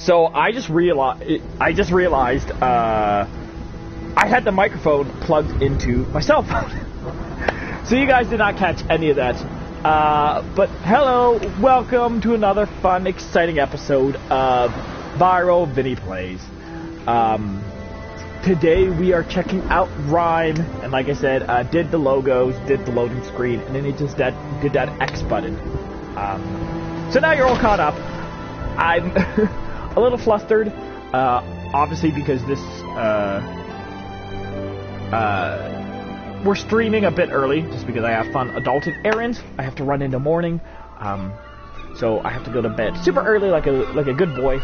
So I just realized I just realized uh, I had the microphone plugged into my cell phone. so you guys did not catch any of that. Uh, but hello, welcome to another fun, exciting episode of Viral Vinnie Plays. Um, today we are checking out Rime, and like I said, uh, did the logos, did the loading screen, and then it just did, did that X button. Um, so now you're all caught up. I'm a little flustered, uh, obviously because this, uh, uh, we're streaming a bit early, just because I have fun adulting errands. I have to run in the morning, um, so I have to go to bed super early, like a like a good boy.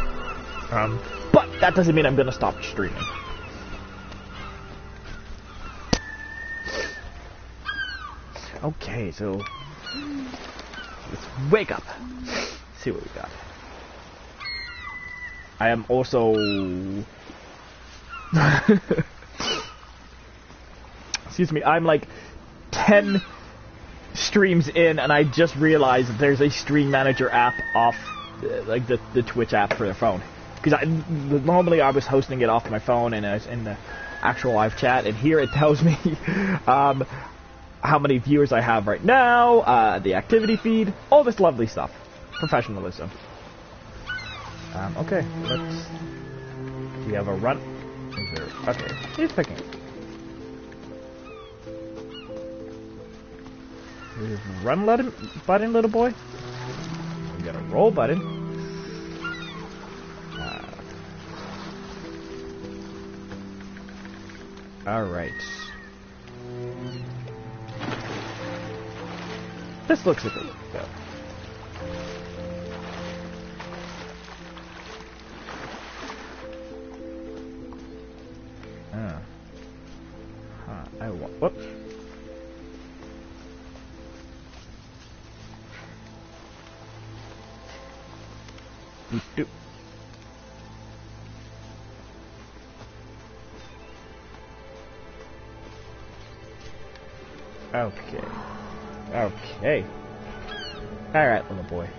Um, but that doesn't mean I'm gonna stop streaming. Okay, so let's wake up. see what we got. I am also. Excuse me. I'm like ten streams in, and I just realized that there's a Stream Manager app off, uh, like the the Twitch app for the phone. Because I normally I was hosting it off my phone and uh, in the actual live chat, and here it tells me um, how many viewers I have right now, uh, the activity feed, all this lovely stuff. Professionalism. Um, okay, let's... We have a run? There... Okay, he's picking. There's run button, button, little boy. We got a roll button. Alright. This looks a bit go. Ah. Huh, I want. Whoops. Doop. Okay. Okay. Alright, little boy.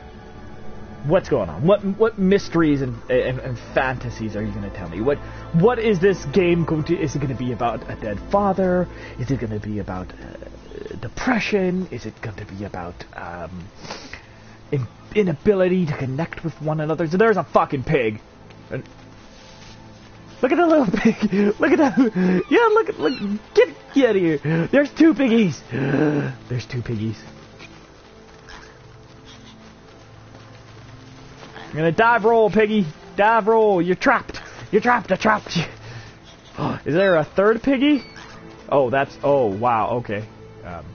What's going on? What what mysteries and, and, and fantasies are you going to tell me? What what is this game going to? Is it going to be about a dead father? Is it going to be about uh, depression? Is it going to be about um, in, inability to connect with one another? So there's a fucking pig. And look at that little pig. Look at that. Yeah, look look. Get get out of here. There's two piggies. There's two piggies. You're gonna dive roll, piggy. Dive roll. You're trapped. You're trapped. I trapped you. Is there a third piggy? Oh, that's. Oh, wow. Okay. Um,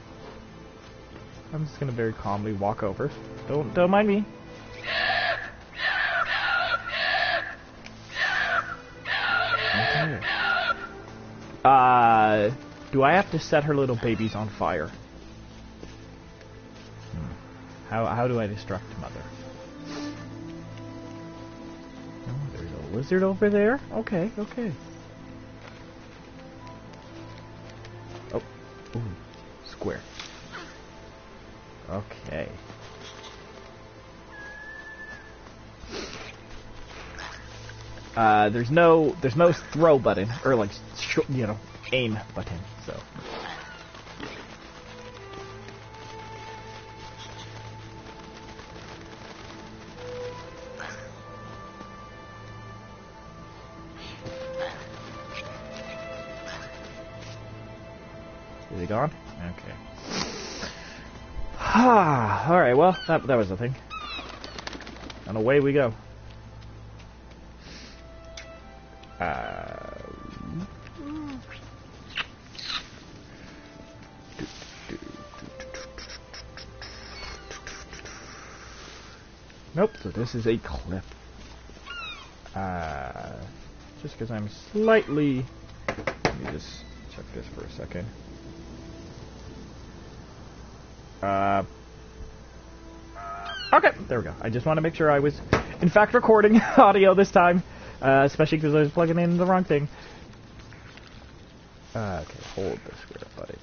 I'm just gonna very calmly walk over. Don't don't mind me. Okay. Uh, do I have to set her little babies on fire? Hmm. How how do I distract mother? Lizard over there. Okay, okay. Oh, ooh, square. Okay. Uh, there's no there's no throw button or like you know aim button. So. Gone? Okay. Ah, all right. Well, that that was the thing. And away we go. Uh, nope, so this is a clip. Uh, just because I'm slightly... Let me just check this for a second. Uh, okay, there we go. I just want to make sure I was, in fact, recording audio this time. Uh, especially because I was plugging in the wrong thing. Uh, okay, hold the square button.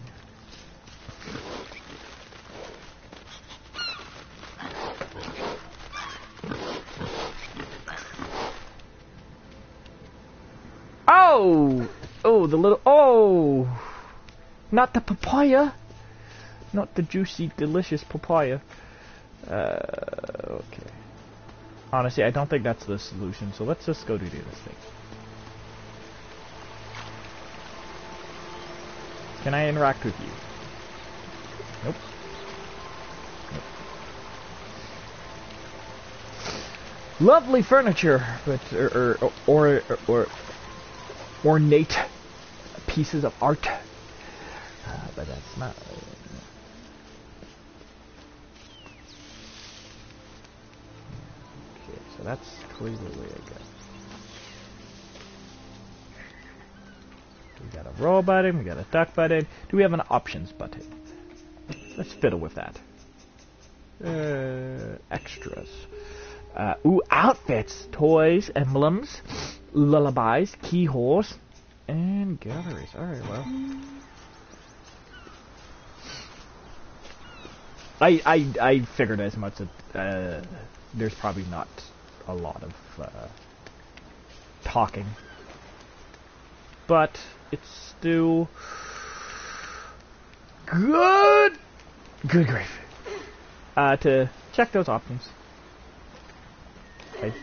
Oh! Oh, the little... Oh! Not the papaya! Not the juicy, delicious papaya. Uh, okay. Honestly, I don't think that's the solution, so let's just go do this thing. Can I interact with you? Nope. nope. Lovely furniture, but or or, or, or ornate pieces of art. Go. We got a roll button, we got a duck button. Do we have an options button? Let's fiddle with that. Uh, extras. Uh, ooh, outfits, toys, emblems, lullabies, keyholes, and galleries. Alright, well. I, I, I figured as much that uh, there's probably not a lot of uh, talking. But it's still good. Good grief. Uh, to check those options. I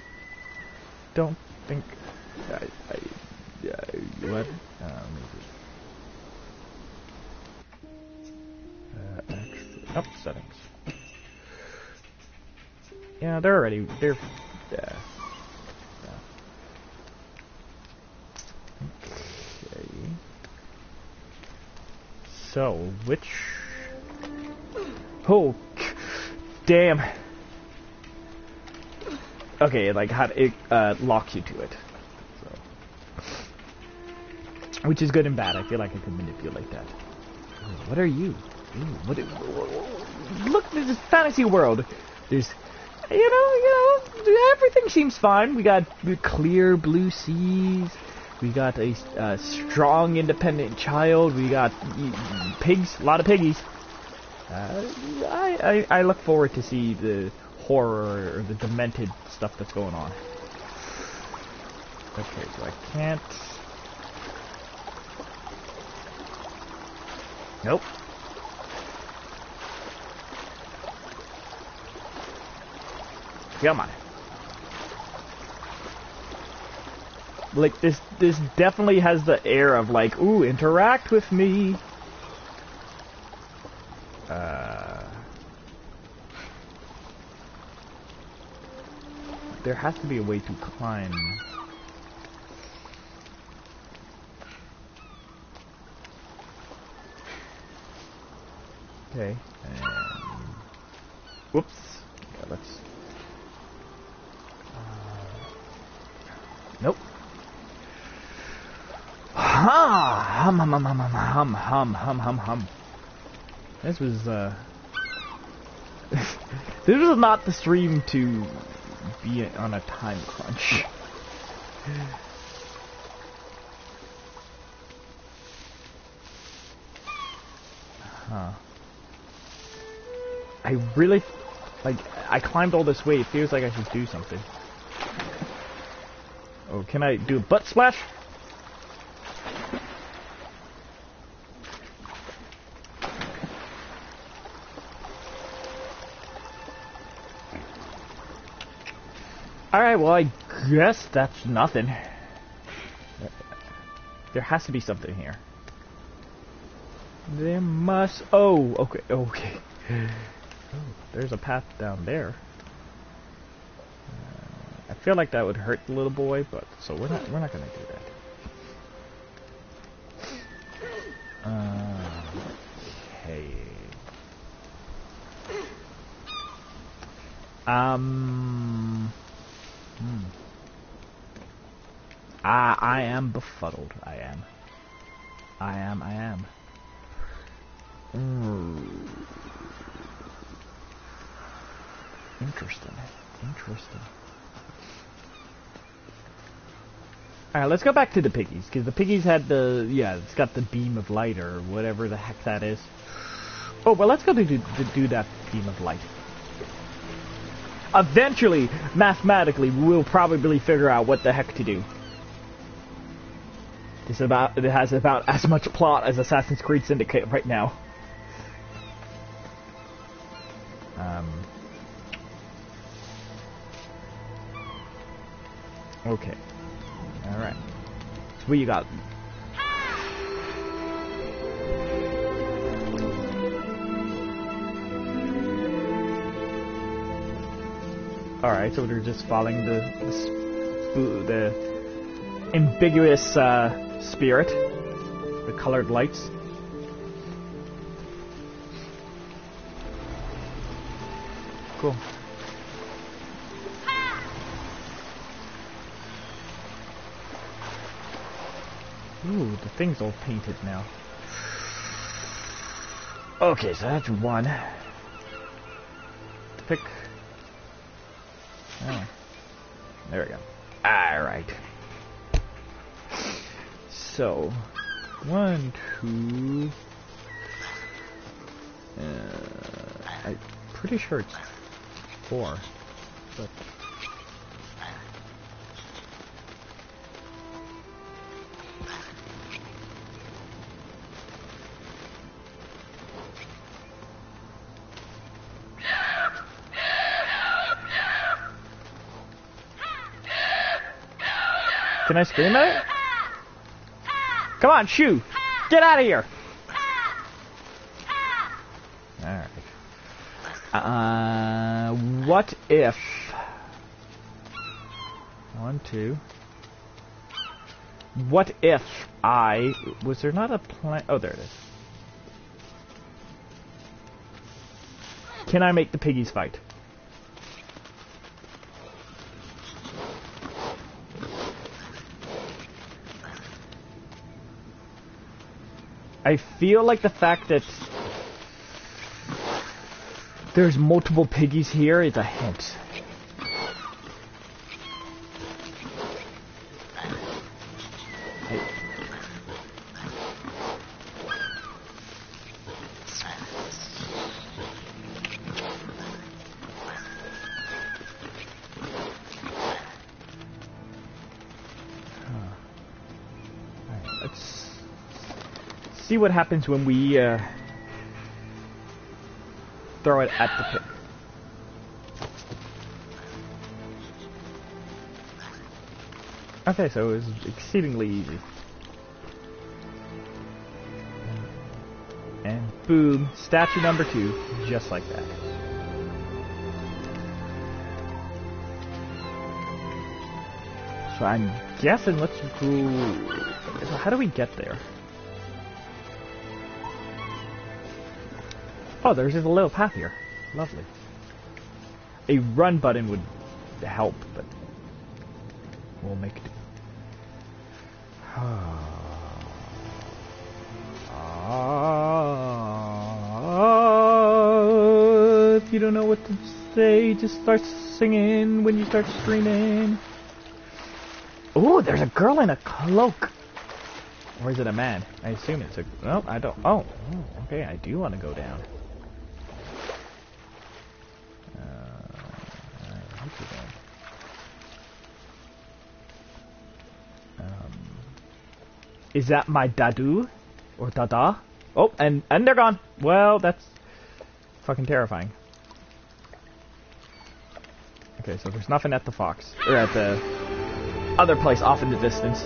don't think I, I, I what? Uh, uh, extra, oh, settings. Yeah, they're already they're. Uh, So, which... Oh, damn. Okay, like, how it uh, locks you to it. So. Which is good and bad. I feel like I can manipulate that. What are you? Ooh, what? Look, this is fantasy world. There's, you know, you know, everything seems fine. We got clear blue seas. We got a uh, strong, independent child. We got pigs, a lot of piggies. Uh, I, I, I look forward to see the horror or the demented stuff that's going on. Okay, so I can't. Nope. Come on. like this this definitely has the air of like, ooh, interact with me. Uh, there has to be a way to climb. Okay. And whoops. Yeah, let's. Nope. Ha! Hum hum hum hum hum hum hum hum hum. This was uh This was not the stream to be on a time crunch. Huh. I really like I climbed all this way, it feels like I should do something. Oh, can I do butt splash? Alright, well, I guess that's nothing. There has to be something here. There must... Oh, okay, okay. Oh, there's a path down there. Feel like that would hurt the little boy, but... So we're not, we're not gonna do that. Uh, okay. Um... Hmm. I, I am befuddled. I am. I am, I am. Interesting. Interesting. Alright, let's go back to the piggies, because the piggies had the, yeah, it's got the beam of light, or whatever the heck that is. Oh, well, let's go do, to do that beam of light eventually, mathematically, we'll probably figure out what the heck to do. This about it has about as much plot as Assassin's Creed Syndicate right now. Um. Okay. You got? All right, so they're just following the the, the ambiguous uh, spirit, the colored lights. Cool. Thing's all painted now. Okay, so that's one. Pick. Oh. There we go. Alright. So, one, two. Uh, I'm pretty sure it's four, but. Can I scream at it? Come on, shoo! Get out of here! Alright. Uh, what if... One, two... What if I... Was there not a plan... Oh, there it is. Can I make the piggies fight? I feel like the fact that there's multiple piggies here is a hint. See what happens when we uh, throw it at the pit. Okay, so it was exceedingly easy. And boom, statue number two, just like that. So I'm guessing let's go... So how do we get there? Oh, there's just a little path here. Lovely. A run button would help, but we'll make it. Ah, if you don't know what to say, just start singing when you start screaming. Oh, there's a girl in a cloak. Or is it a man? I assume it's a... No, I don't... Oh, oh okay, I do want to go down. Is that my dadu? Or dada? Oh, and, and they're gone. Well, that's fucking terrifying. Okay, so there's nothing at the fox. Or at the other place off in the distance.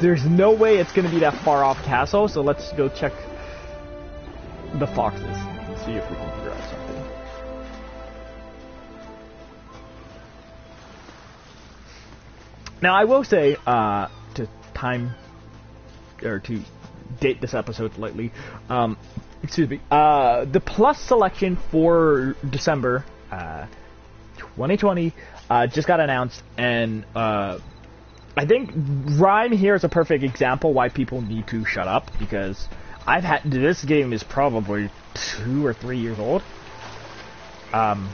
There's no way it's going to be that far off castle, so let's go check the foxes see if we can figure out something. Now, I will say, uh, to time, or to date this episode slightly, um, excuse me, uh, the plus selection for December, uh, 2020, uh, just got announced, and, uh, I think Rime here is a perfect example why people need to shut up, because I've had, this game is probably two or three years old. Um,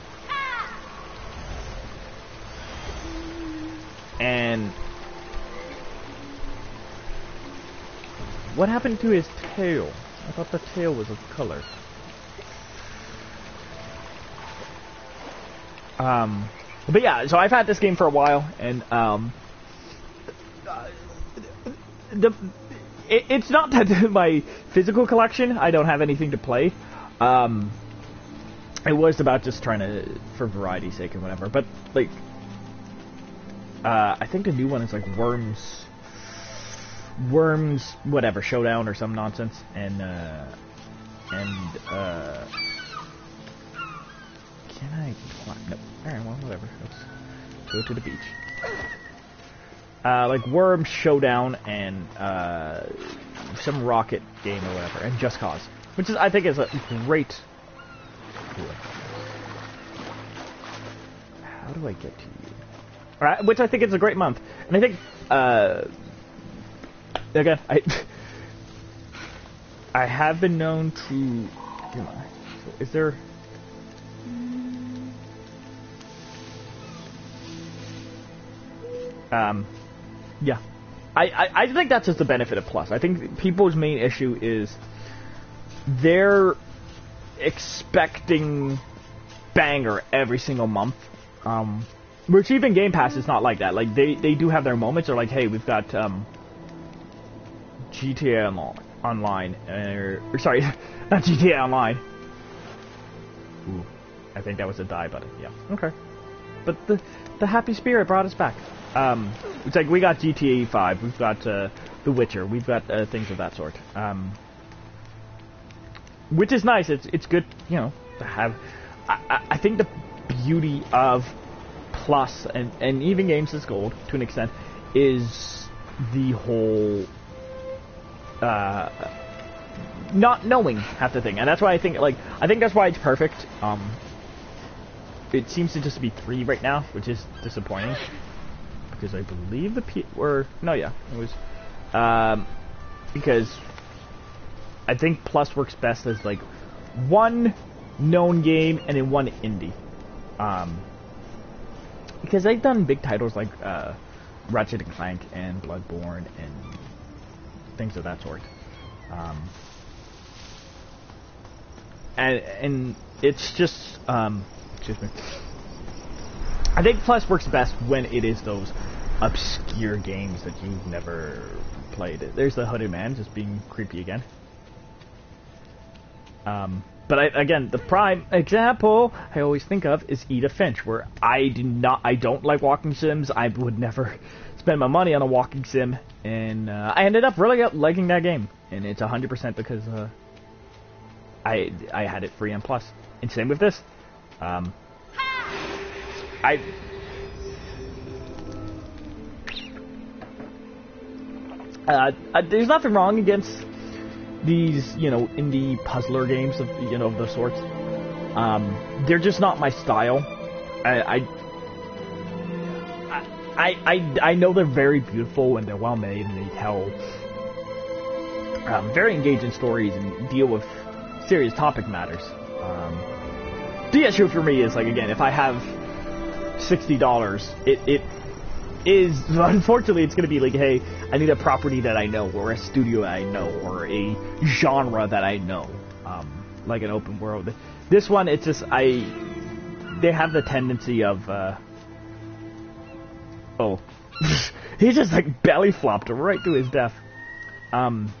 what happened to his tail? I thought the tail was of color. Um, but yeah, so I've had this game for a while, and um, the it, it's not that my physical collection. I don't have anything to play. Um, it was about just trying to, for variety's sake and whatever. But like, uh, I think the new one is like Worms, Worms, whatever Showdown or some nonsense, and uh, and uh, can I? Nope. All right, well, whatever. Let's go to the beach. Uh, like Worms Showdown and uh, some rocket game or whatever, and Just Cause, which is I think is a great. How do I get to you? All right, which I think is a great month, and I think uh, again I I have been known to. Is there? Um, yeah. I, I, I think that's just the benefit of Plus. I think people's main issue is they're expecting banger every single month. Um, which even Game Pass is not like that. Like they, they do have their moments. They're like, hey, we've got um, GTA Online, or, or sorry, not GTA Online. Ooh, I think that was a die button. Yeah. Okay. But the the happy spirit brought us back. Um, it's like we got GTA 5, we've got uh, The Witcher, we've got uh, things of that sort. Um, which is nice. It's it's good, you know, to have. I, I think the beauty of Plus and and even Games as Gold to an extent is the whole uh, not knowing half the thing, and that's why I think like I think that's why it's perfect. Um, it seems to just be three right now, which is disappointing because I believe the P or no, yeah, it was um, because I think Plus works best as like one known game and then one indie. Um, because they've done big titles like uh, Ratchet and Clank and Bloodborne and things of that sort. Um, and and it's just um, excuse me. I think Plus works best when it is those obscure games that you've never played. There's the Hooded Man just being creepy again. Um, but I, again, the prime example I always think of is Edith Finch, where I do not, I don't like walking sims. I would never spend my money on a walking sim, and uh, I ended up really liking that game, and it's 100% because uh, I I had it free on Plus. And same with this. Um, I Uh, uh, there's nothing wrong against these, you know, indie puzzler games of you know of the sorts. Um, they're just not my style. I, I, I, I, I know they're very beautiful and they're well made and they tell um, very engaging stories and deal with serious topic matters. Um, the issue for me is like again, if I have sixty dollars, it it is unfortunately it's going to be like, hey, I need a property that I know, or a studio that I know, or a genre that I know, um, like an open world. This one, it's just I. They have the tendency of. Uh, oh, he just like belly flopped right to his death. Um.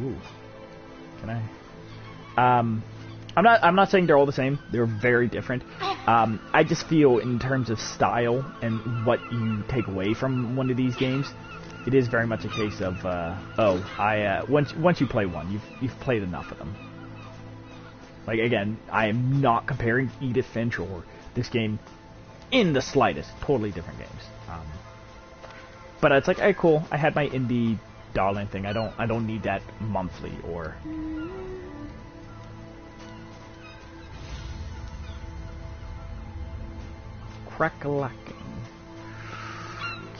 Ooh. Can I? Um. I'm not. I'm not saying they're all the same. They're very different. Um, I just feel in terms of style and what you take away from one of these games, it is very much a case of uh, oh, I uh, once once you play one, you've you've played enough of them. Like again, I am not comparing Edith Finch or this game in the slightest. Totally different games. Um, but it's like, hey, cool. I had my indie darling thing. I don't I don't need that monthly or crackalacking.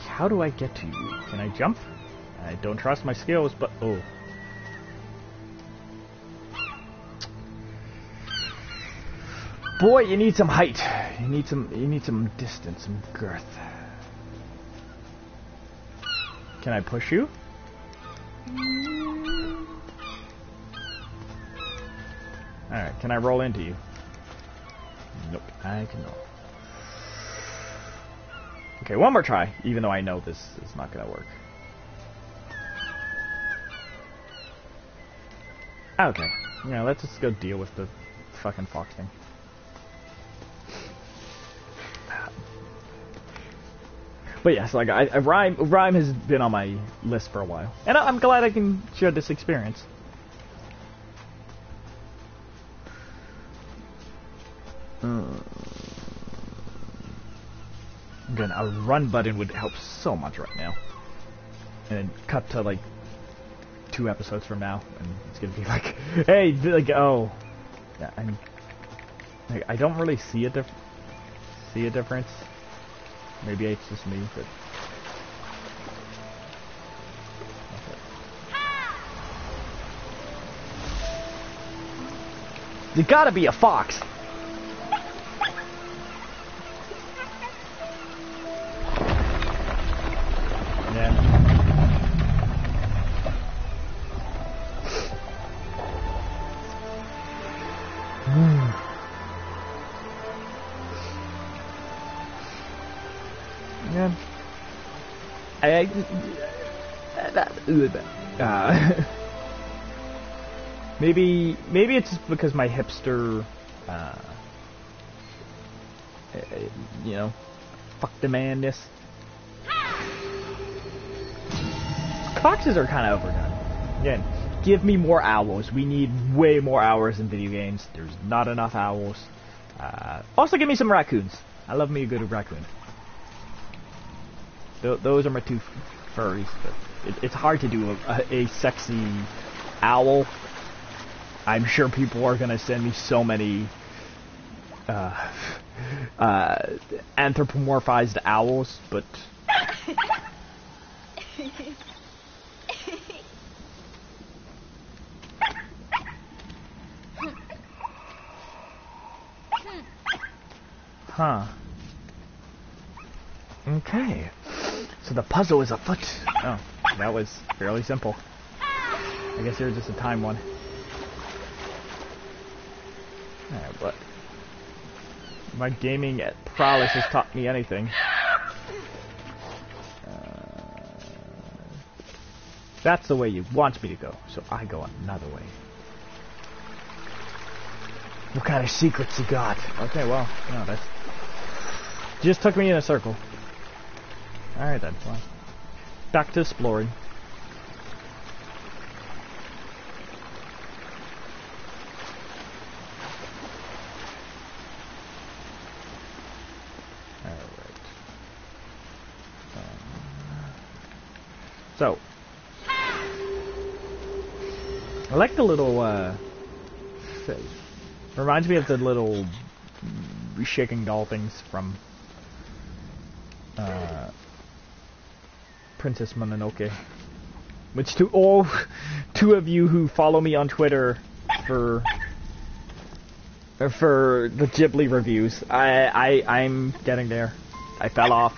How do I get to you? Can I jump? I don't trust my skills, but oh. Boy, you need some height. You need some you need some distance, some girth. Can I push you? Alright, can I roll into you? Nope, I cannot. Okay, one more try, even though I know this is not gonna work. Okay. Yeah, let's just go deal with the fucking fox thing. But yes, like I, I RiME RiME has been on my list for a while, and I, am glad I can share this experience. Uh, again, a run button would help so much right now, and cut to like two episodes from now, and it's gonna be like, hey, like, oh, yeah, I mean, like, I don't really see a diff see a difference. Maybe it's just me, but. You gotta be a fox. Uh, maybe maybe it's because my hipster, uh, you know, fuck the madness. Foxes are kind of overdone. Again, give me more owls. We need way more hours in video games. There's not enough owls. Uh, also, give me some raccoons. I love me a good raccoon. Th those are my two furries. But it, it's hard to do a, a, sexy owl. I'm sure people are gonna send me so many uh, uh, anthropomorphized owls, but. Huh. Okay. So the puzzle is afoot. Oh, that was fairly simple. I guess you're just a time one. Alright, but my gaming prowess has taught me anything. Uh, that's the way you want me to go, so I go another way. What kind of secrets you got? Okay, well, no, that's just took me in a circle. Alright then, well. Back to exploring. Alright. Um, so. I like the little, uh, reminds me of the little shaking doll things from Princess Mononoke. Which to all two of you who follow me on Twitter for for the Ghibli reviews, I I I'm getting there. I fell off.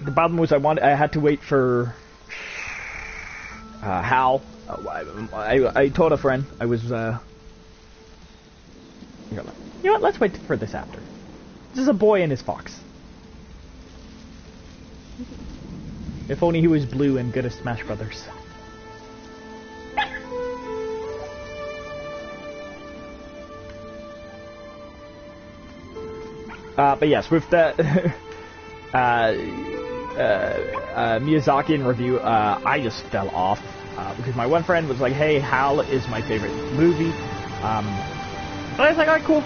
The problem was I wanted I had to wait for uh, Howl. Uh, I, I told a friend I was uh. You know what? Let's wait for this after. This is a boy and his fox. If only he was blue and good at Smash Brothers. Uh, but yes, with the uh, uh, uh, Miyazaki in review, uh, I just fell off uh, because my one friend was like, "Hey, Howl is my favorite movie," um, and I was like, "Alright, cool."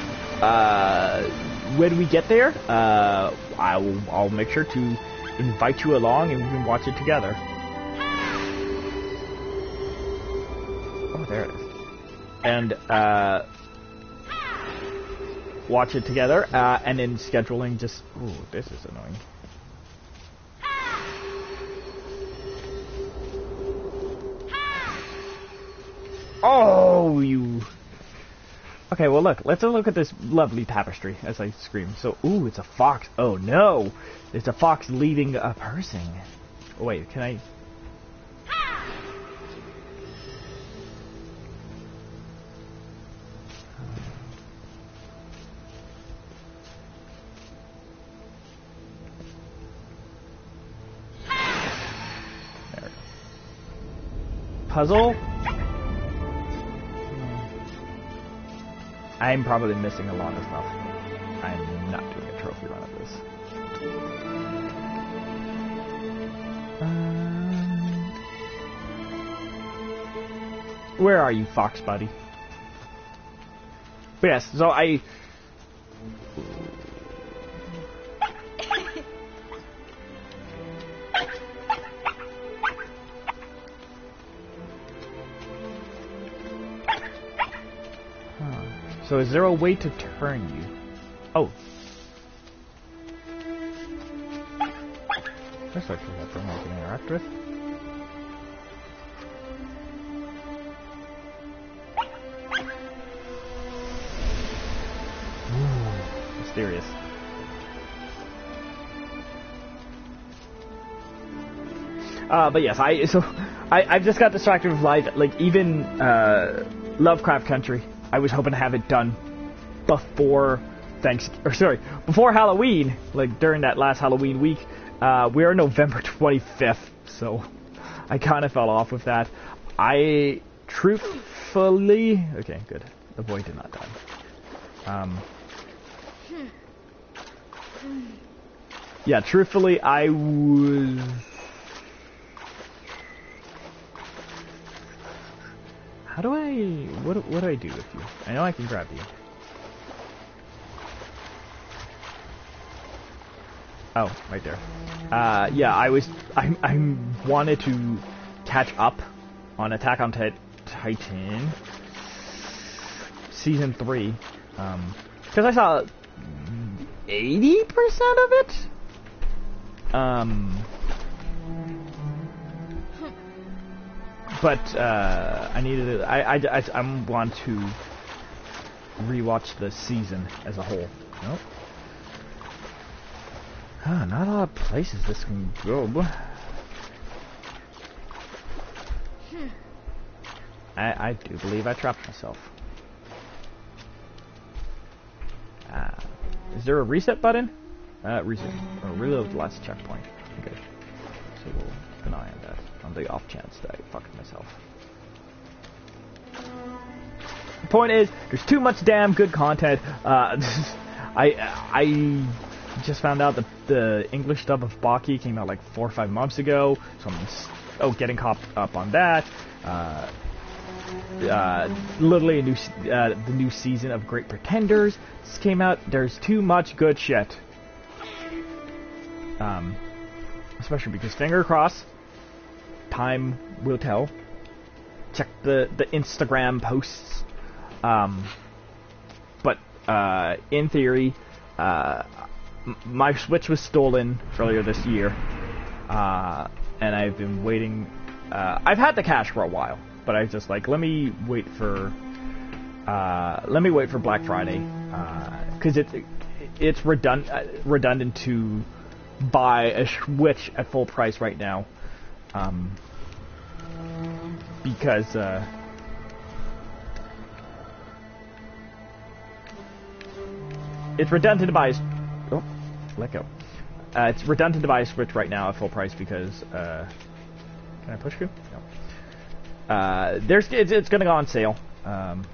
when we get there, I'll I'll make sure to invite you along and we can watch it together. Oh, there it is. And, uh, watch it together, uh, and then scheduling just, ooh, this is annoying. Oh, you Okay, well look, let's look at this lovely tapestry as I scream. So, ooh, it's a fox. Oh no! It's a fox leading a person. Oh, wait, can I... There. Puzzle? I'm probably missing a lot as well. I'm not doing a trophy run of this. Um, where are you, Fox Buddy? But yes, so I So is there a way to turn you? Oh. That's actually a thing I can interact with. Ooh, mysterious. Uh, but yes, I so I I've just got distracted with life. Like even uh, Lovecraft Country I was hoping to have it done before thanks or sorry before Halloween, like during that last Halloween week. Uh, we are November 25th, so I kind of fell off with that. I truthfully, okay, good. The boy did not die. Um, yeah, truthfully, I was How do I... What, what do I do with you? I know I can grab you. Oh, right there. Uh, yeah, I was... I, I wanted to catch up on Attack on Titan Season 3. Um, because I saw 80% of it? Um... but uh, I needed. I, I, I, I want to rewatch the season as a whole. Nope. Ah, not a lot of places this can go. I, I do believe I trapped myself. Ah, is there a reset button? Uh, reset or reload the last checkpoint. Okay, so we'll keep an eye on the off chance that I fucked myself. The point is, there's too much damn good content. Uh, I I just found out that the English dub of Baki came out like four or five months ago, so I'm oh getting caught up on that. Uh, uh, literally a new uh, the new season of Great Pretenders just came out. There's too much good shit. Um, especially because finger cross time will tell. Check the, the Instagram posts. Um, but uh, in theory, uh, my Switch was stolen earlier this year, uh, and I've been waiting. Uh, I've had the cash for a while, but I just like let me wait for uh, let me wait for Black Friday because uh, it's it's redundant redundant to buy a Switch at full price right now. Um, because uh, it's redundant to buy. Oh, let go. Uh, it's redundant to buy a Switch right now at full price because. Uh, can I push you? No. Uh, there's it's, it's going to go on sale. Um,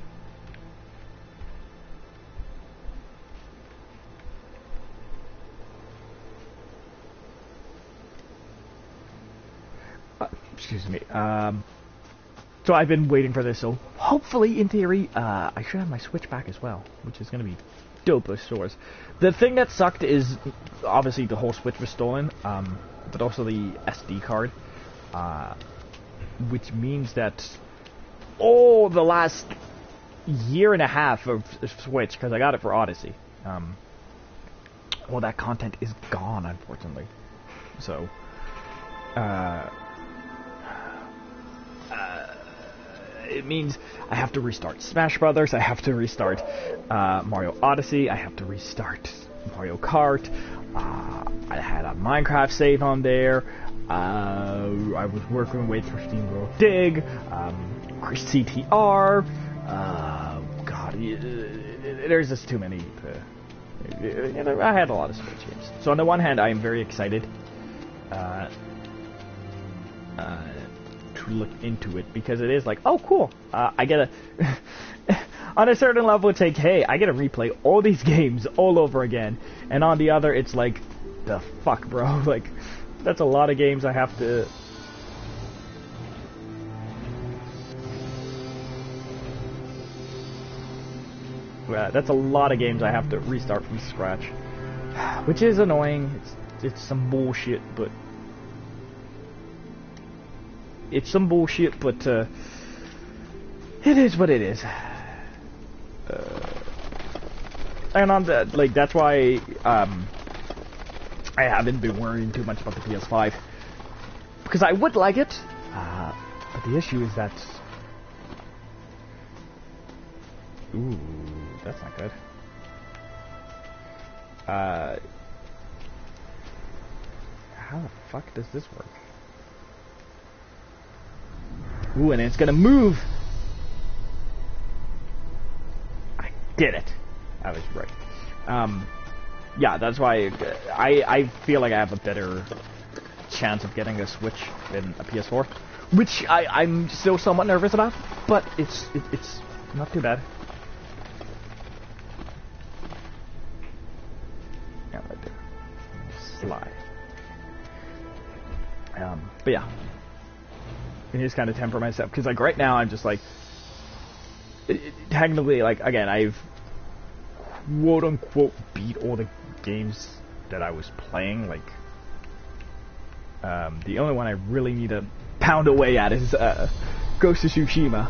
uh, excuse me. Um, so I've been waiting for this, so hopefully, in theory, uh, I should have my Switch back as well, which is going to be dope as stores. The thing that sucked is, obviously, the whole Switch was stolen, um, but also the SD card, uh, which means that, oh, the last year and a half of Switch, because I got it for Odyssey, um, all that content is gone, unfortunately. So, uh, it means I have to restart Smash Brothers, I have to restart uh, Mario Odyssey, I have to restart Mario Kart. Uh, I had a Minecraft save on there. Uh, I was working with for SteamWorld Dig, um, CTR. Uh, God, there's just too many. To, I had a lot of Switch games. So on the one hand, I am very excited uh, uh, to look into it because it is like, oh, cool. Uh, I get a. on a certain level, it's like, hey, I get to replay all these games all over again. And on the other, it's like, the fuck, bro? Like, that's a lot of games I have to. Yeah, that's a lot of games I have to restart from scratch. Which is annoying. It's, it's some bullshit, but it's some bullshit, but uh, it is what it is. Uh, and on that, like that's why um, I haven't been worrying too much about the PS5 because I would like it, uh, but the issue is that ooh, that's not good. Uh, how the fuck does this work? Ooh, and it's gonna move! I did it! I was right. Um, yeah, that's why I, I feel like I have a better chance of getting a Switch than a PS4. Which I, I'm still somewhat nervous about, but it's it, it's not too bad. Yeah, right there. Slide. Um, but yeah, and just kind of temper myself. Because like right now I'm just like technically like again I've quote unquote beat all the games that I was playing like um, the only one I really need to pound away at is uh, Ghost of Tsushima.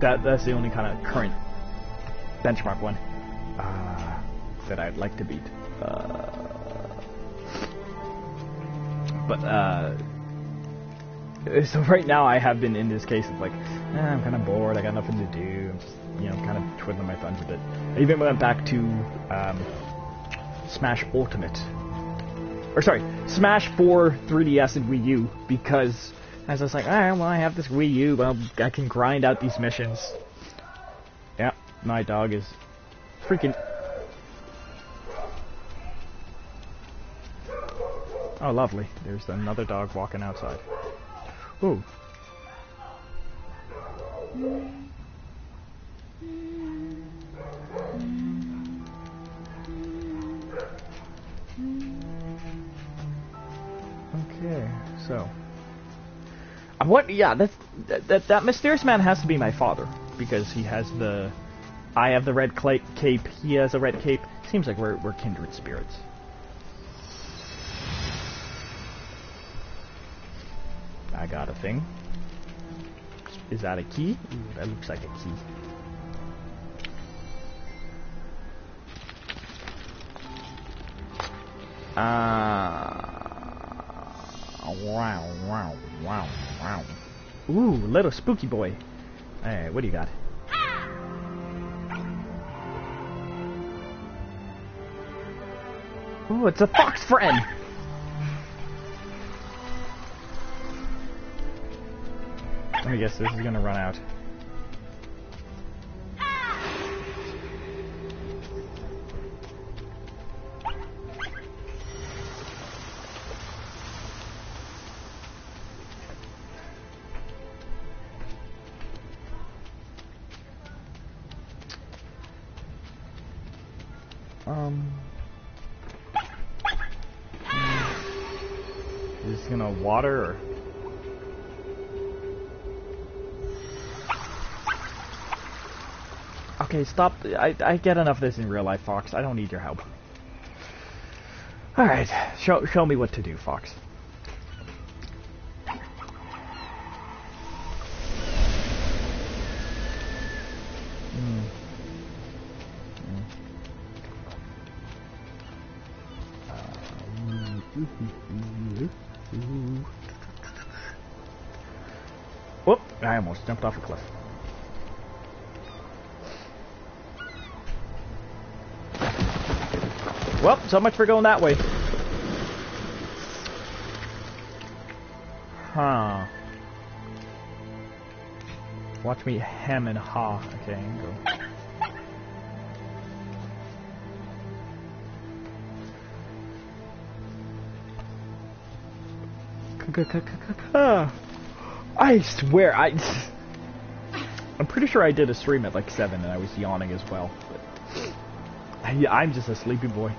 That that's the only kind of current benchmark one uh, that I'd like to beat. Uh, but uh, so right now I have been in this case of like, eh, I'm kind of bored, I got nothing to do, I'm just, you know, kind of twiddling my thumbs a bit. I even went back to um, Smash Ultimate, or sorry, Smash 4 3DS and Wii U, because as I was like, alright, well I have this Wii U, well I can grind out these missions. Yeah, my dog is freaking... Oh, lovely. There's another dog walking outside. Ooh. Okay, so. I what? Yeah, that, that that mysterious man has to be my father because he has the. I have the red cape. He has a red cape. Seems like we're we're kindred spirits. I got a thing. Is that a key? Ooh, that looks like a key. Ah. Uh, wow, wow, wow, wow. Ooh, little spooky boy. Hey, what do you got? Ooh, it's a fox friend! I guess this is gonna run out. Okay, stop. I, I get enough of this in real life, Fox. I don't need your help. Alright, show, show me what to do, Fox. Hmm. Uh, mm, mm, mm, Whoop! I almost jumped off a cliff. Well, so much for going that way. Huh. Watch me hem and ha. Okay, go. I swear, I. I'm pretty sure I did a stream at like 7 and I was yawning as well. But I'm just a sleepy boy.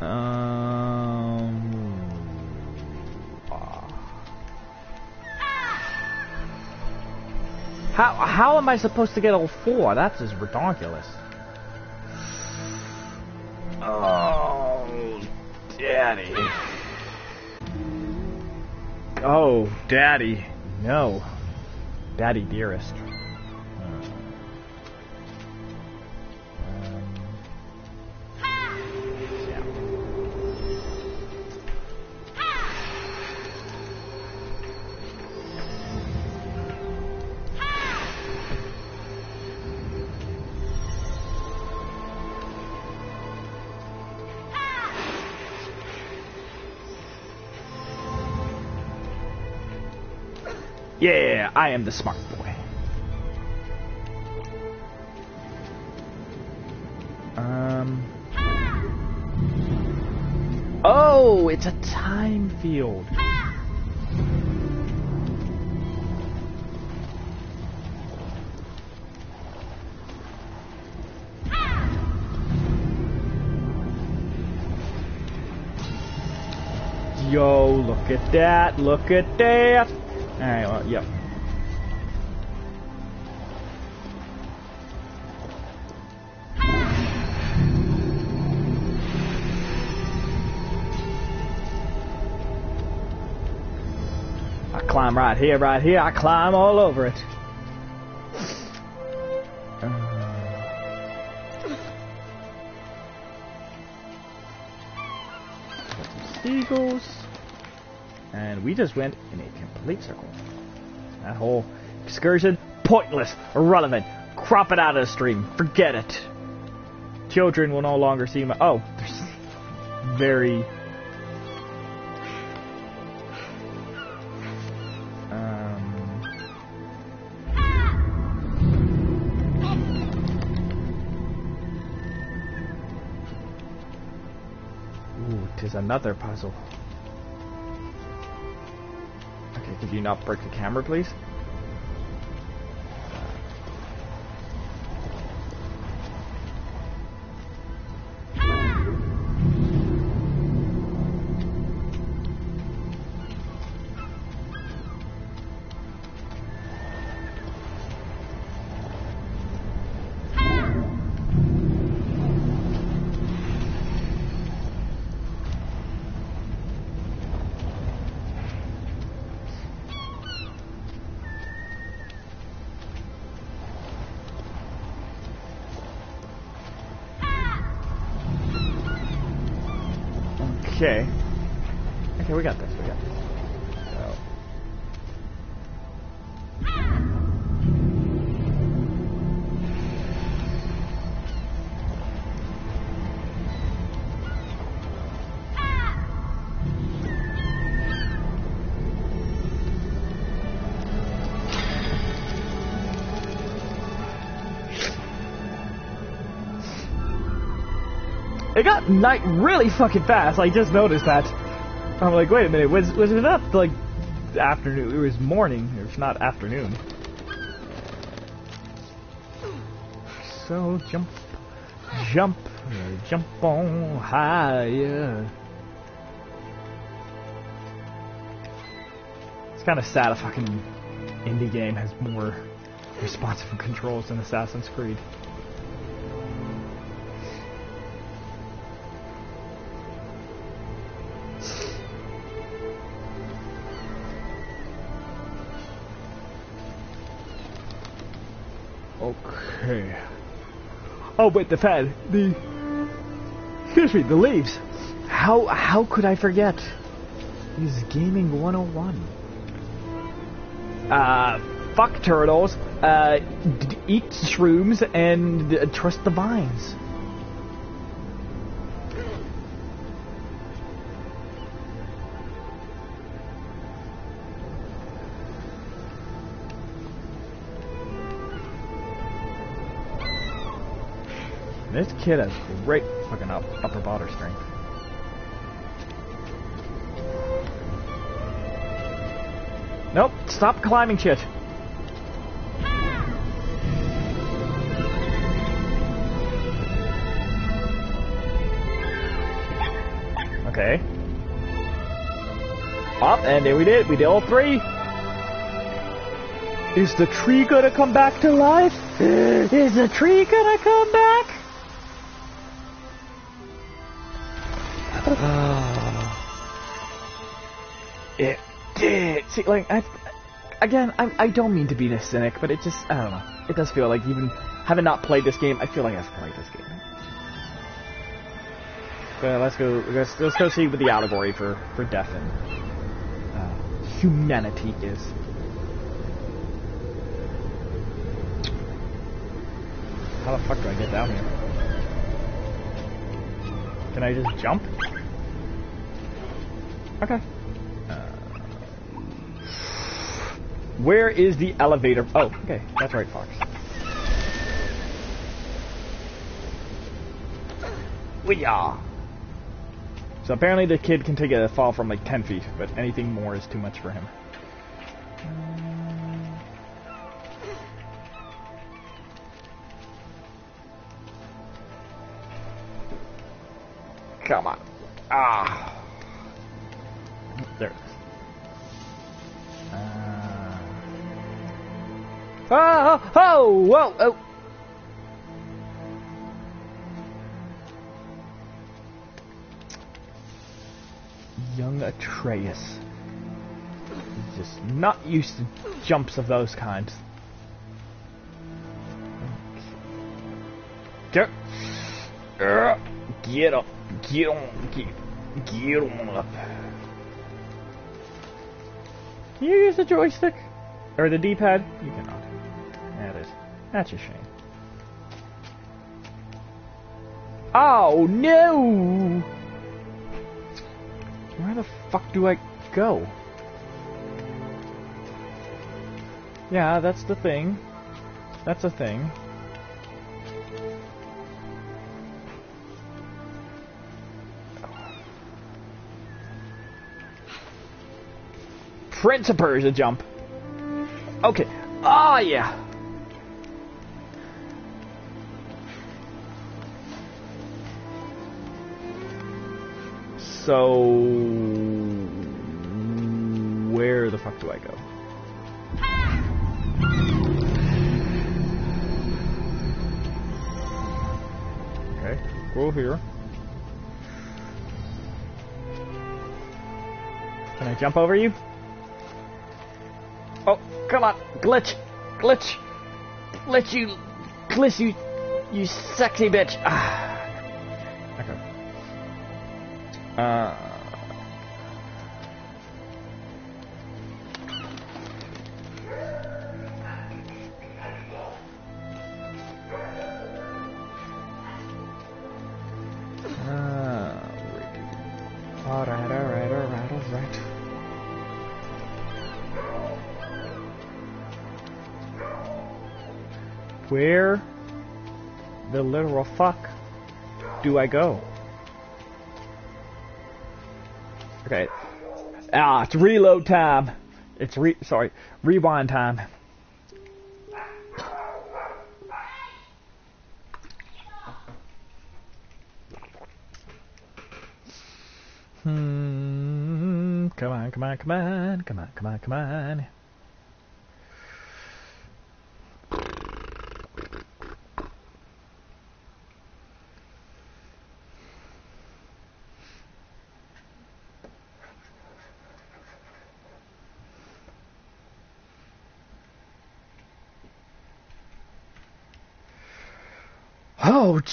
Um. How how am I supposed to get all four? That's just ridiculous. Oh, daddy. Oh, daddy. No. Daddy dearest. I am the smart boy. Um. Oh, it's a time field. Yo, look at that, look at that. Alright, well, yep. Climb right here, right here. I climb all over it. Seagulls. And we just went in a complete circle. That whole excursion, pointless, irrelevant. Crop it out of the stream. Forget it. Children will no longer see my. Oh, there's very. Another puzzle. Okay, could you not break the camera, please? Night really fucking fast. I just noticed that. I'm like, wait a minute, was was it not like afternoon? It was morning, if not afternoon. So jump, jump, jump on higher. It's kind of sad a fucking indie game has more responsive controls than Assassin's Creed. Oh, wait, the fan. The. Excuse me, the leaves. How how could I forget? This is Gaming 101. Uh, fuck turtles. Uh, d- eat shrooms and uh, trust the vines. This kid has great fucking up, upper body strength. Nope, stop climbing, shit. Okay. Up, and there we did. We did all three. Is the tree gonna come back to life? Is the tree gonna come back? See, like, I, again, I, I don't mean to be a cynic, but it just, I don't know. It does feel like even having not played this game, I feel like I've played this game. So let's go. Let's, let's go see what the allegory for for death and uh, humanity is. How the fuck do I get down here? Can I just jump? Okay. Where is the elevator? Oh, okay. That's right, Fox. We are. So apparently the kid can take a fall from like 10 feet, but anything more is too much for him. Come on. Ah. There Oh, oh, whoa, oh. young Atreus. He's just not used to jumps of those kinds. Get, get up, get on, get, get on up. Can you use the joystick? Or the D-pad? You cannot. That is. A shame. Oh, no! Where the fuck do I go? Yeah, that's the thing. That's a thing. Principal is a jump. Okay. Ah, oh, yeah. So, where the fuck do I go? Okay, go here. Can I jump over you? Oh, come on, glitch, glitch, glitch you, glitch you, you sexy bitch. Ah. Uh. Where the literal fuck do I go? Okay. Ah, it's reload time. It's re sorry, rewind time. Hmm. Come on, come on, come on, come on, come on, come on.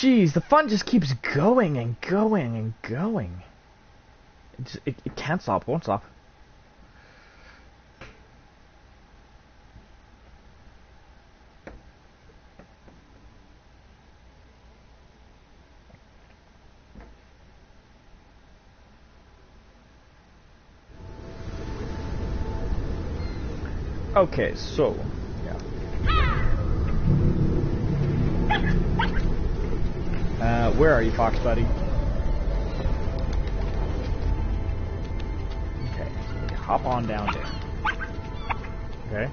Geez, the fun just keeps going and going and going. It, just, it, it can't stop, won't stop. Okay, so Uh, where are you, Fox Buddy? Okay, hop on down there. Okay.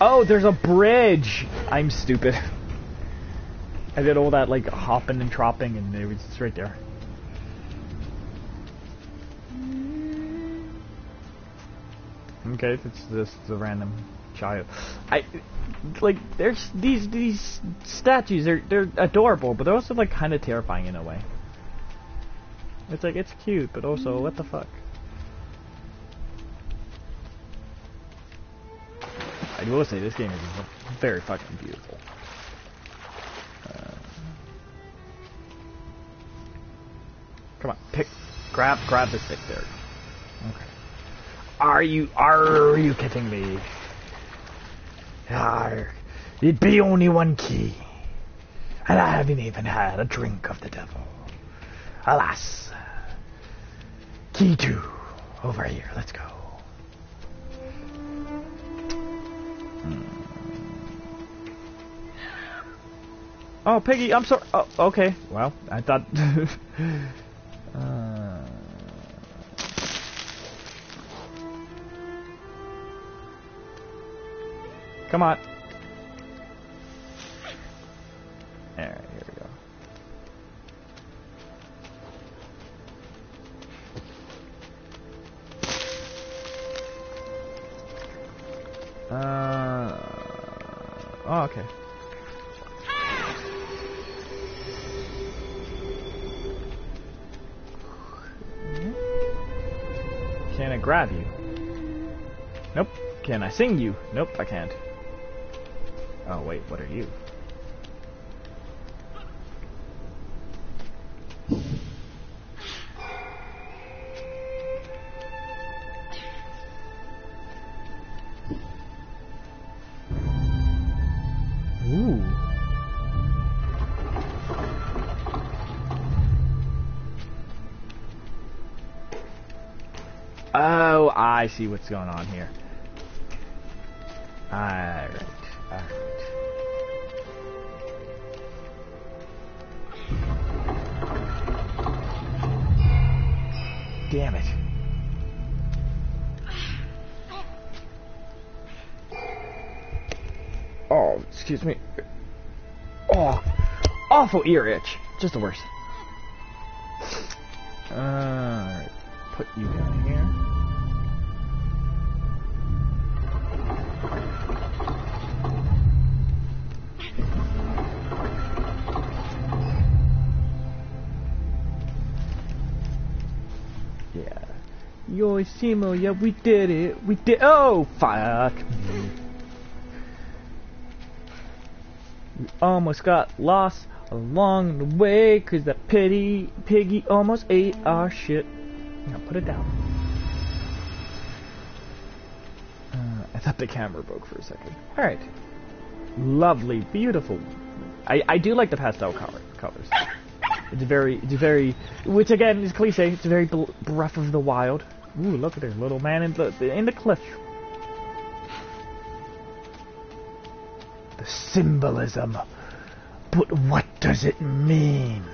Oh, there's a bridge! I'm stupid. I did all that, like, hopping and tropping, and it was just right there. Okay, it's just a random child. I like there's these these statues. They're they're adorable, but they're also like kind of terrifying in a way. It's like it's cute, but also what the fuck. I will say this game is very fucking beautiful. Uh, come on, pick, grab, grab the stick there. Okay. Are you, are you kidding me? Arr, it'd be only one key. And I haven't even had a drink of the devil. Alas. Key two. Over here, let's go. Hmm. Oh, Piggy, I'm sorry. Oh, okay. Well, I thought... uh... Come on. There, here we go. Uh, oh, okay. Can I grab you? Nope. Can I sing you? Nope, I can't. Oh, wait, what are you? Oh, I see what's going on here. Excuse me. Oh, awful ear itch. Just the worst. Alright, put you down here. Yeah. Yo, Simo, yeah, we did it. We did. Oh, fuck me. We almost got lost along the way because that pity piggy almost ate our shit. Now put it down. Uh, I thought the camera broke for a second. Alright. Lovely, beautiful. I, I do like the pastel color, colors. It's very, it's very, which again is cliche. It's very Breath of the Wild. Ooh, look at this little man in the in the cliff. The symbolism, but what does it mean?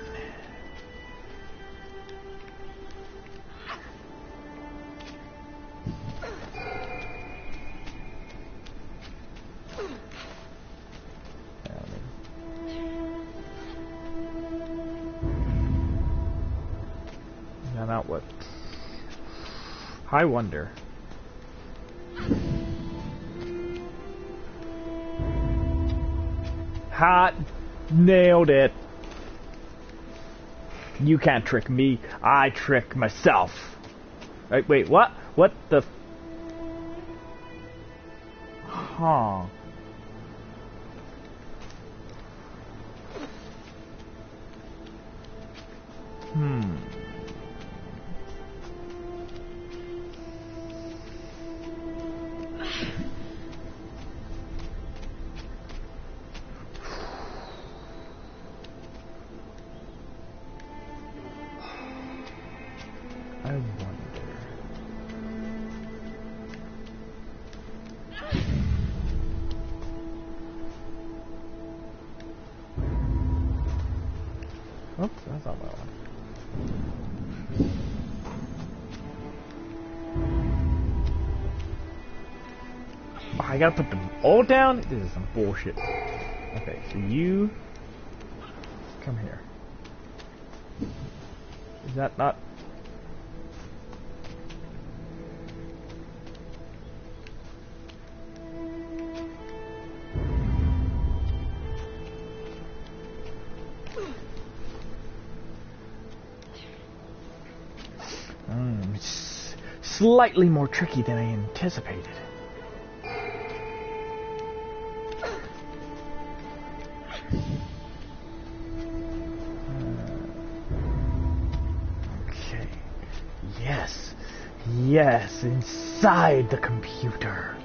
What? I wonder. Hot nailed it. You can't trick me. I trick myself. Wait, wait, what? What the? Huh. Hmm. Gotta put them all down? This is some bullshit. Okay, so you... Come here. Is that not... Mm, it's slightly more tricky than I anticipated. Yes, inside the computer.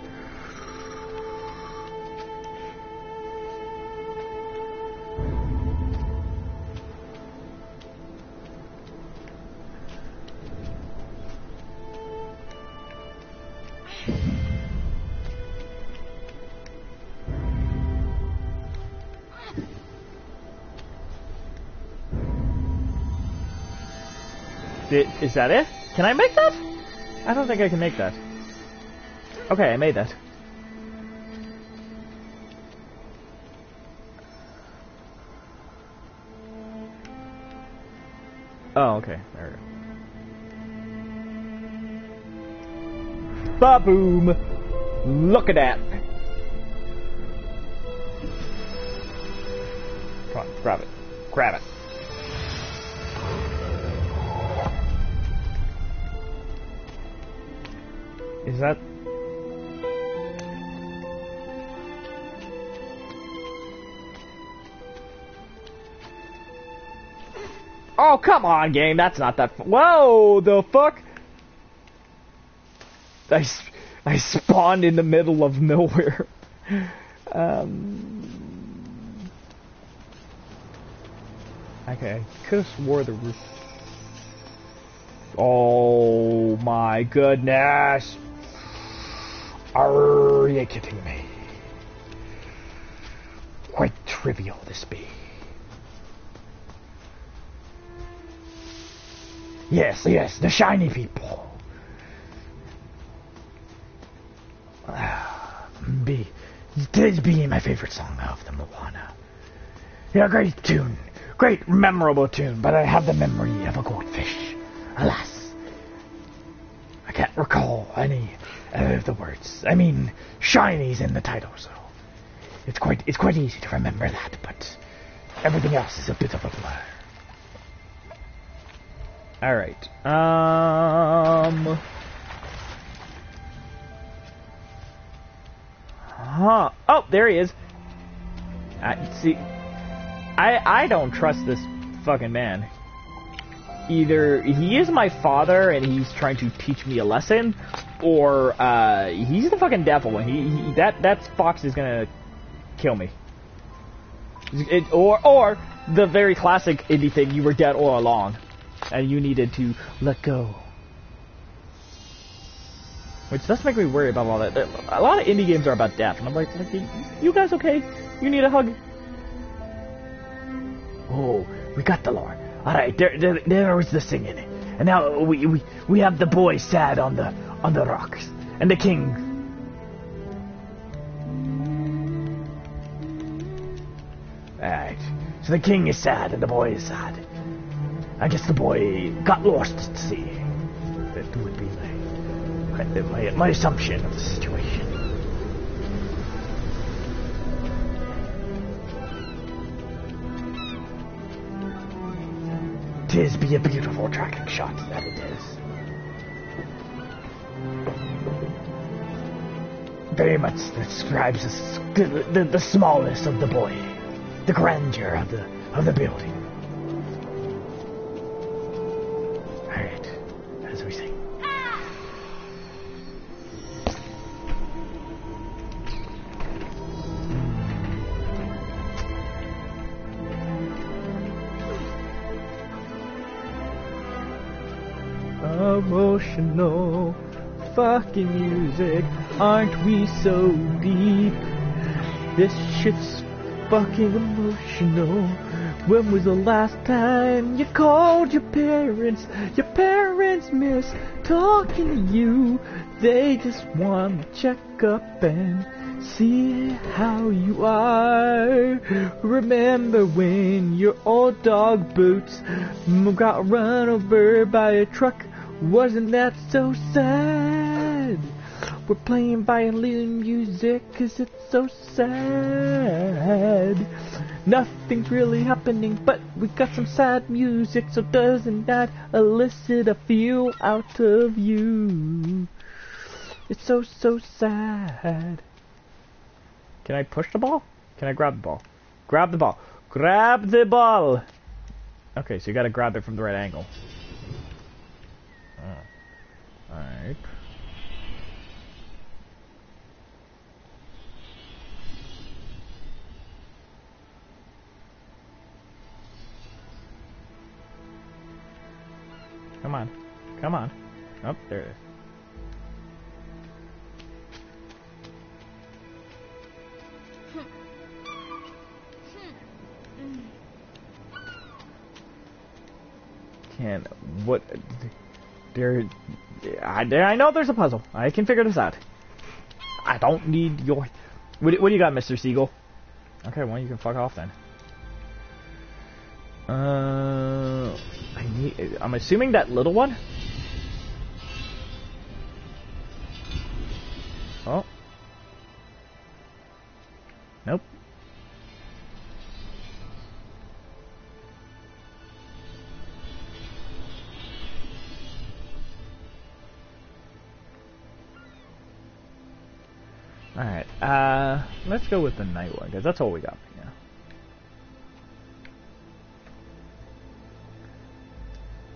Is that it? Can I make that? I don't think I can make that. Okay, I made that. Oh, okay. There we go. Ba-boom! Look at that! Come on, grab it. Grab it. Is that... Oh, come on, game. That's not that... Whoa, the fuck? I, I spawned in the middle of nowhere. um... Okay, could have swore the roof... Oh my goodness! Are you kidding me? Quite trivial this be. Yes, yes, the shiny people. Ah, be, this be my favorite song of the Moana. Yeah, great tune, great memorable tune, but I have the memory of a goldfish. Alas, recall any of the words. I mean, shiny's in the title, so it's quite it's quite easy to remember that. But everything else is a bit of a blur. All right. Um. Huh. Oh, there he is. I see. I I don't trust this fucking man. Either he is my father and he's trying to teach me a lesson, or uh, he's the fucking devil. And he, he that that fox is gonna kill me. It, or or the very classic indie thing: you were dead all along, and you needed to let go. Which does make me worry about all that. A lot of indie games are about death, and I'm like, you guys okay? You need a hug? Oh, we got the lore. All right, there, there, there was the singing, and now we we we have the boy sad on the on the rocks. And the king. Alright. So the king is sad and the boy is sad. I guess the boy got lost at sea. That would be my, my, my assumption of the situation. Tis be a beautiful tracking shot that it is. very much describes the, the, the smallness of the boy, the grandeur of the of the building. Emotional fucking music. Aren't we so deep? This shit's fucking emotional. When was the last time you called your parents? Your parents miss talking to you. They just want to check up and see how you are. Remember when your old dog Boots got run over by a truck? Wasn't that so sad? We're playing violin music cause it's so sad. Nothing's really happening, but we got some sad music, so doesn't that elicit a feel out of you? It's so, so sad. Can I push the ball? Can I grab the ball? Grab the ball. Grab the ball! Okay, so you gotta grab it from the right angle. Alright. Come on. Come on. Oh, there There, I, I know there's a puzzle. I can figure this out. I don't need your. What, what do you got, Mr. Seagull? Okay, well you can fuck off then. Uh, I need. I'm assuming that little one. Let's go with the night one, because that's all we got.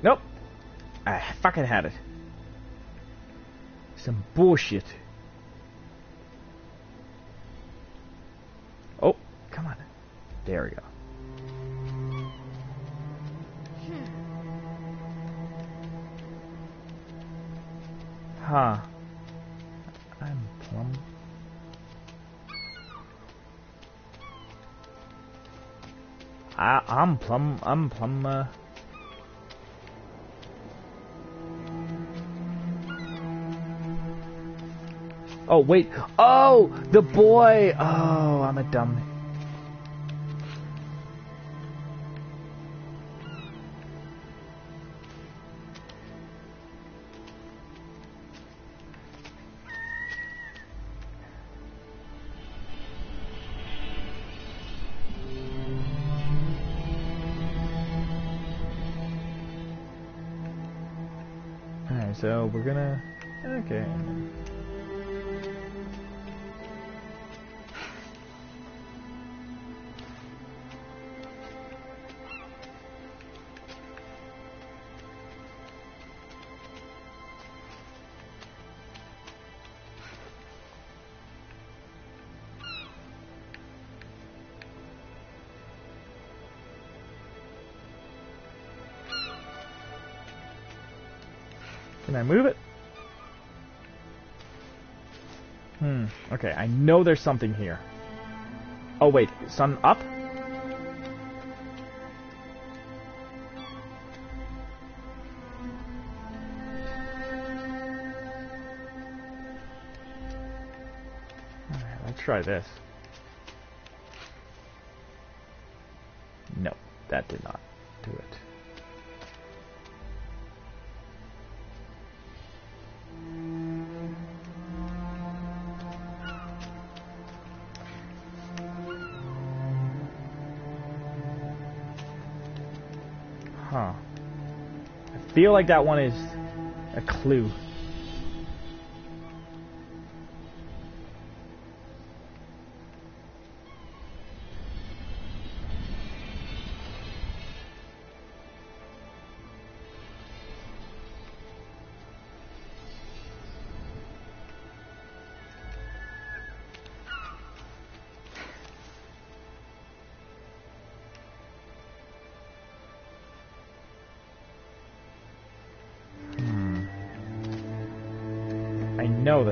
Nope. I fucking had it. Some bullshit. I'm plumb. I'm plumb. Uh, Oh, wait. Oh, the boy. Oh, I'm a dumb. We're gonna... know there's something here. Oh wait, sun up? Alright, let's try this. Feel like that one is a clue.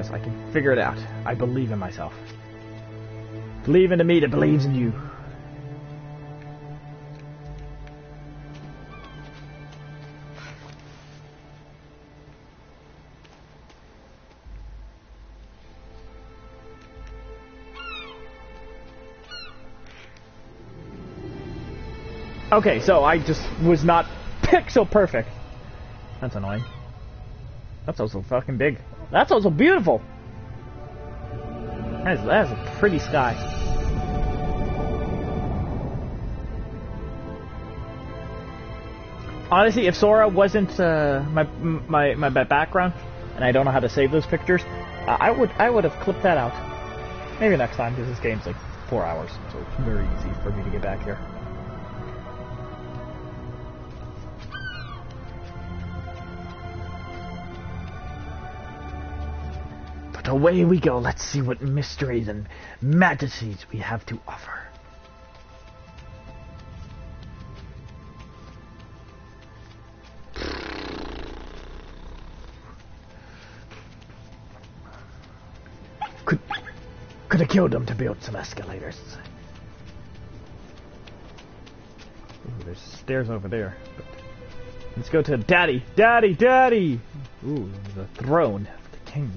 this. I can figure it out. I believe in myself. Believe in me that believes in you. Okay, so I just was not pixel perfect. That's annoying. That's also fucking big. That's also beautiful. That is, that is a pretty sky. Honestly, if Sora wasn't uh, my, my my background, and I don't know how to save those pictures, I would I would have clipped that out. Maybe next time, because this game's like four hours, so it's very easy for me to get back here. Away we go. Let's see what mysteries and majesties we have to offer. Could could have killed him to build some escalators. Ooh, there's stairs over there. But let's go to Daddy, Daddy, Daddy. Ooh, the throne of the king.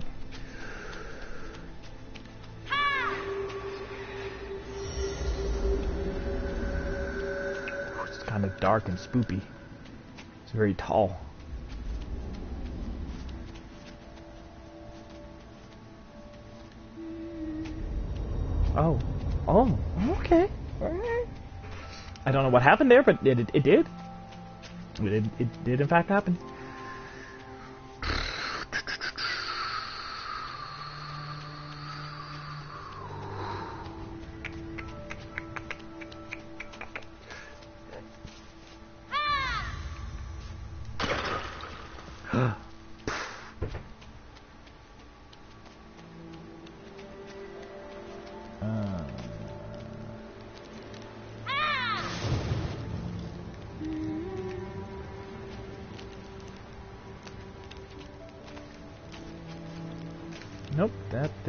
Dark and spoopy. It's very tall. Oh. Oh, okay. Alright. I don't know what happened there, but it, it, it did. It, did- it did, in fact, happen.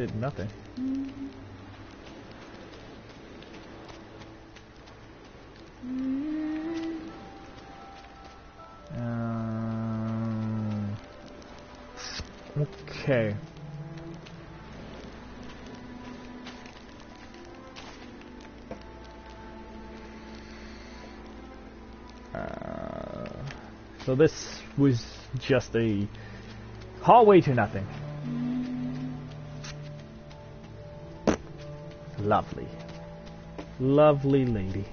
Did nothing. Um, okay. Uh, so this was just a hallway to nothing. Lovely. Lovely lady.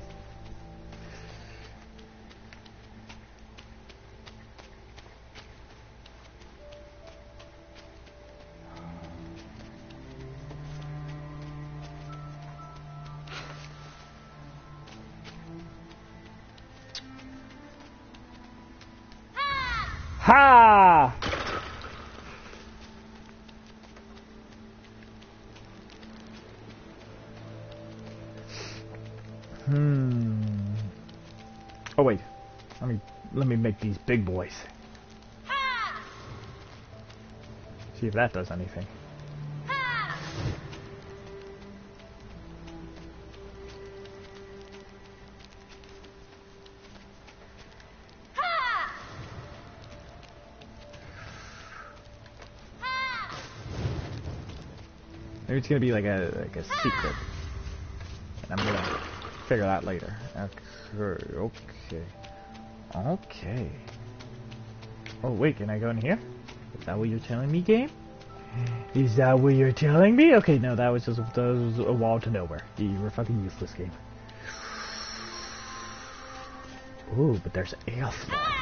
If that does anything. Maybe it's gonna be like a like a secret. And I'm gonna figure that later. Okay, okay. Okay. Oh wait, can I go in here? Is that what you're telling me, game? Is that what you're telling me? Okay, no, that was just that was a wall to nowhere. You were fucking useless, game. Ooh, but there's. Alright.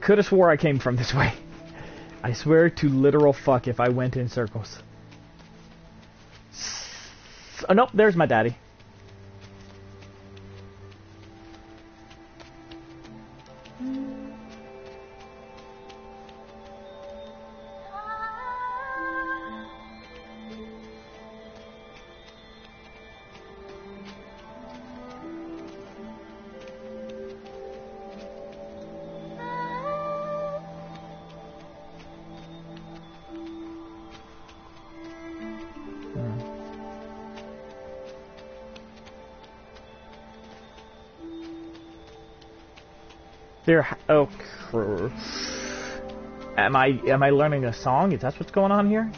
Could have swore I came from this way. I swear to literal fuck if I went in circles. S- Oh, nope, there's my daddy. I am I learning a song? Is that what's going on here?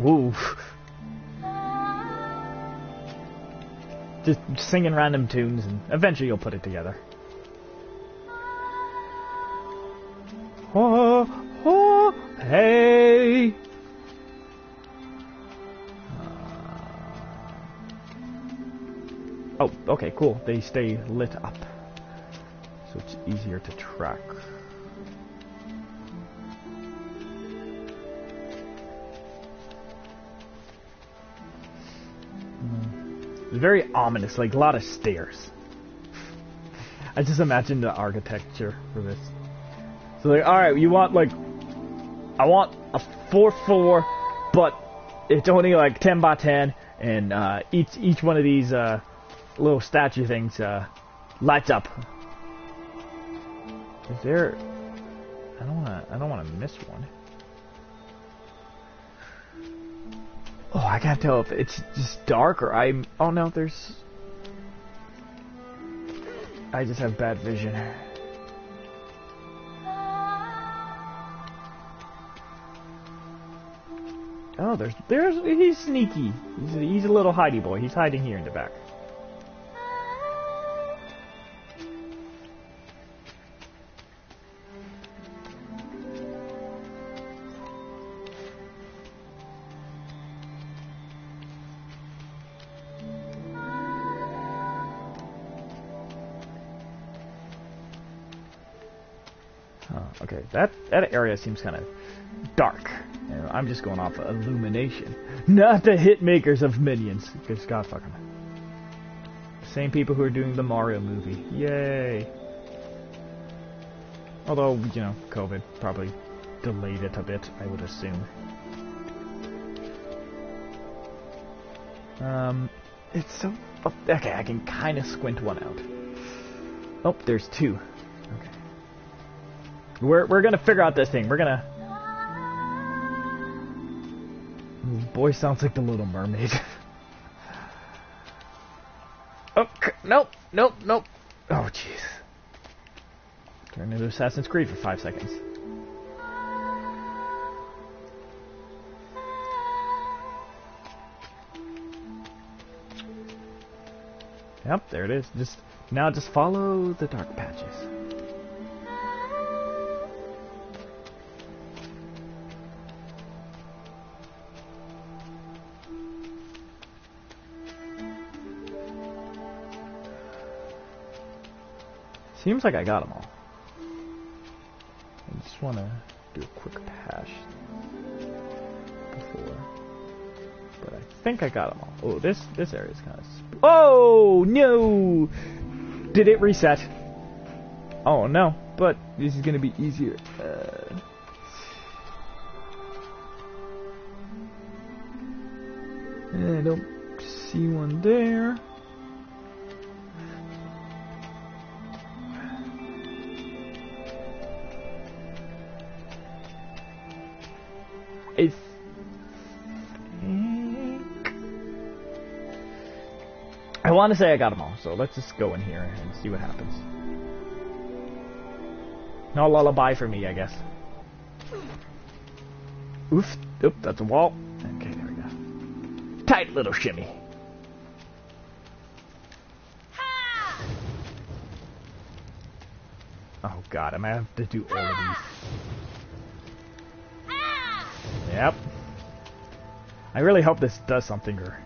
Woo. Just singing random tunes, and eventually you'll put it together. Oh, oh, hey. Uh, oh, okay, cool. They stay lit up. So it's easier to track. Very ominous, like a lot of stairs. I just imagine the architecture for this. So like, alright, you want like, I want a 4-4, but it's only like 10 by 10, and uh, each each one of these uh, little statue things uh, lights up. Is there? I don't want to. I don't want to miss one. Oh, I can't tell if it's just dark or I'm. Oh no, there's. I just have bad vision. Oh, there's there's he's sneaky. He's a, he's a little hidey boy. He's hiding here in the back. That that area seems kind of dark. You know, I'm just going off of illumination, not the hit makers of Minions. Because God fucking same people who are doing the Mario movie. Yay! Although you know, COVID probably delayed it a bit. I would assume. Um, it's so okay. I can kind of squint one out. Oh, there's two. We're we're gonna figure out this thing. We're gonna. boy sounds like the Little Mermaid. oh nope, nope, nope. Oh jeez. Turn into Assassin's Creed for five seconds. Yep, there it is. Just now, just follow the dark patches. Seems like I got them all. I just want to do a quick pass before. But I think I got them all. Oh, this this area is kind of... Oh, no! Did it reset? Oh, no. But this is going to be easier. Uh... I don't see one there. Want to say I got them all, so let's just go in here and see what happens. No lullaby for me, I guess. Oof. Oop, that's a wall. Okay, there we go. Tight little shimmy. Oh god, I might have to do all of these. Yep. I really hope this does something or...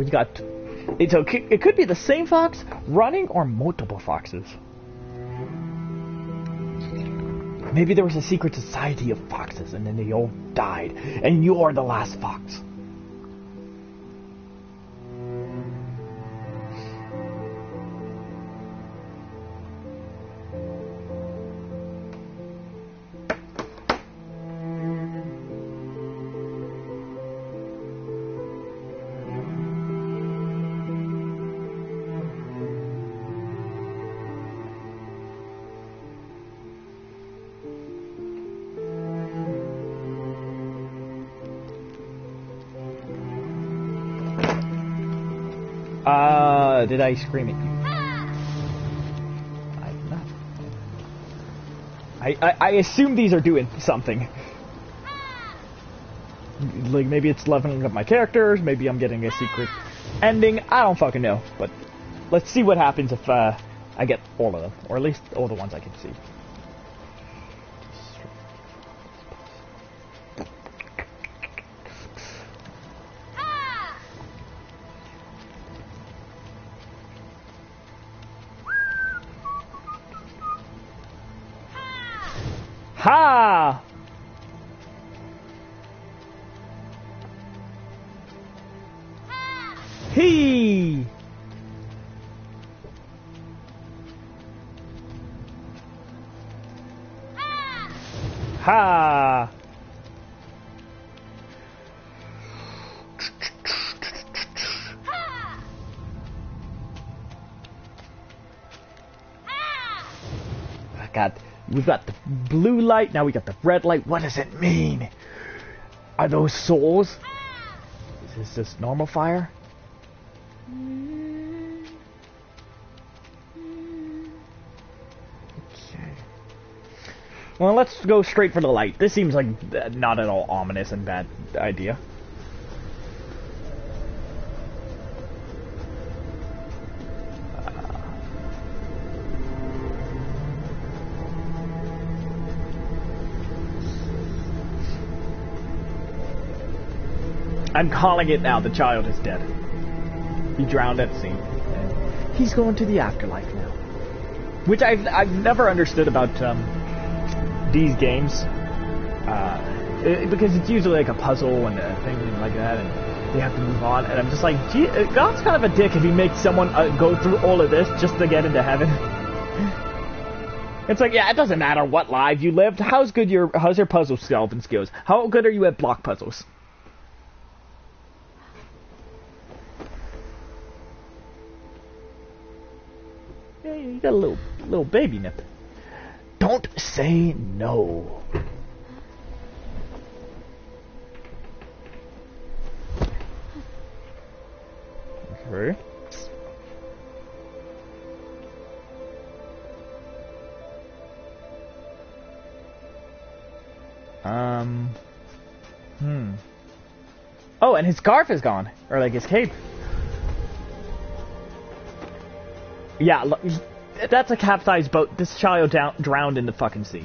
we got. It's okay. It could be the same fox running or multiple foxes. Maybe there was a secret society of foxes and then they all died, and you're the last fox. I scream at you? I I, I assume these are doing something. Like maybe it's leveling up my characters, maybe I'm getting a secret ending. I don't fucking know. But let's see what happens if uh, I get all of them, or at least all the ones I can see. Light, now we got the red light. What does it mean? Are those souls? Is this just normal fire? Okay. Well, let's go straight for the light. This seems like uh, not at all ominous and bad idea. I'm calling it now. The child is dead. He drowned at sea. He's going to the afterlife now. Which I've, I've never understood about um, these games. Uh, it, because it's usually like a puzzle and a thing like that, and they have to move on. And I'm just like, gee, God's kind of a dick if he makes someone uh, go through all of this just to get into heaven. It's like, yeah, it doesn't matter what life you lived. How's good your how's your puzzle solving skills? How good are you at block puzzles? You got a little little baby nip. Don't say no. Okay. Um. Hmm. Oh, and his scarf is gone, or like his cape. Yeah, that's a capsized boat. This child drowned in the fucking sea.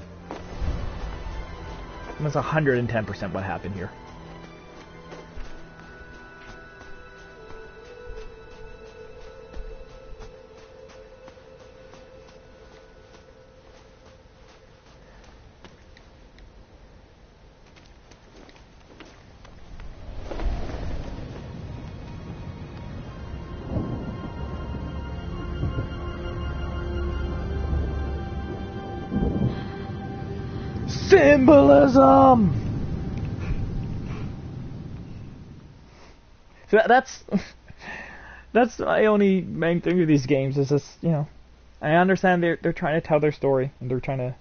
That's 110% what happened here. So that's that's my only main thing with these games is just you know I understand they're they're trying to tell their story and they're trying to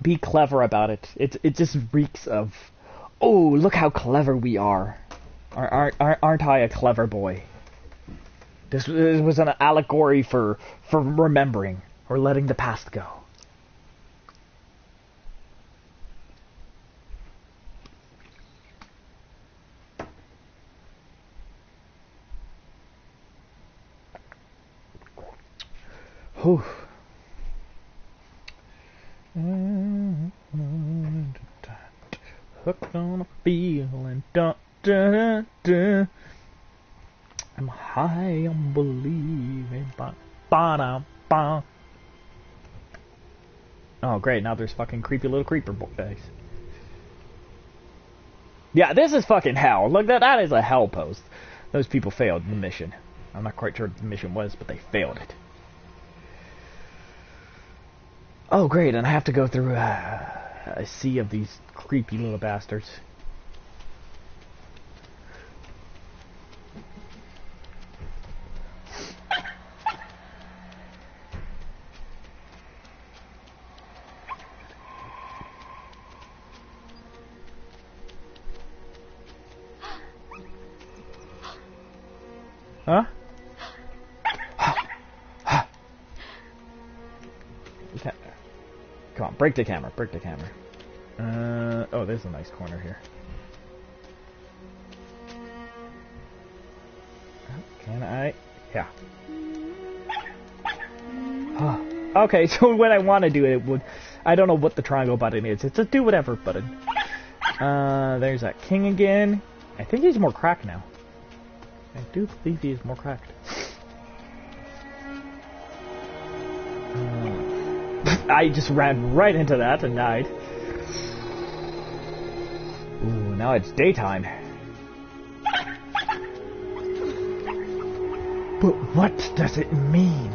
be clever about it. It it just reeks of oh look how clever we are. Aren't, aren't, aren't I a clever boy? This, this was an allegory for for remembering or letting the past go. Whew. Hooked on a feeling. Dun, dun, dun. I'm high on believing. Ba, ba, da, ba. Oh, great. Now there's fucking creepy little creeper guys. Yeah, this is fucking hell. Look, that that is a hell post. Those people failed the mission. I'm not quite sure what the mission was, but they failed it. Oh, great, and I have to go through uh, a sea of these creepy little bastards. Break the camera, break the camera. Uh, oh, there's a nice corner here. Can I? Yeah. okay, so when I want to do it, it would... I don't know what the triangle button is. It's a do whatever button. Uh, there's that king again. I think he's more cracked now. I do believe he is more cracked. I just ran right into that and died. Ooh, now it's daytime. But what does it mean?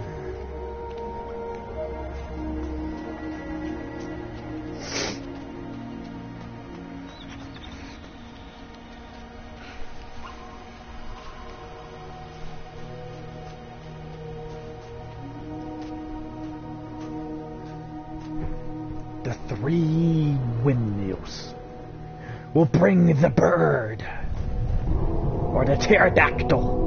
Will bring the bird or the pterodactyl.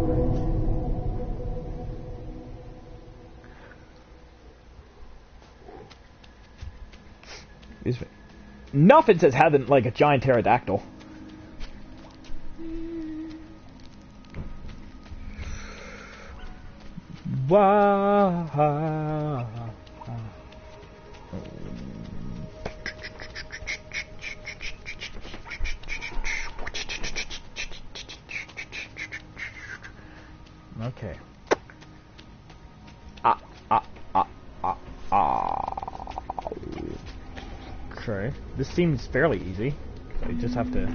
Nothing says having like a giant pterodactyl. Wow. This seems fairly easy. I just have to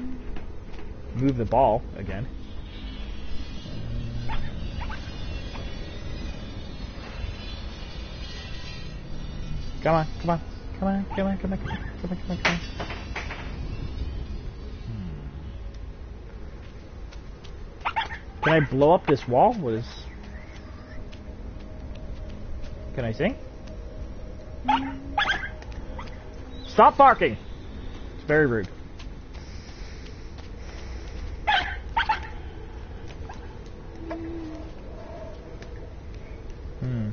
move the ball again. Come on, come on, come on, come on, come on, come on, come on, come on, come on. Hmm. Can I blow up this wall? What is... Can I sing? Stop barking! Very rude. Hmm.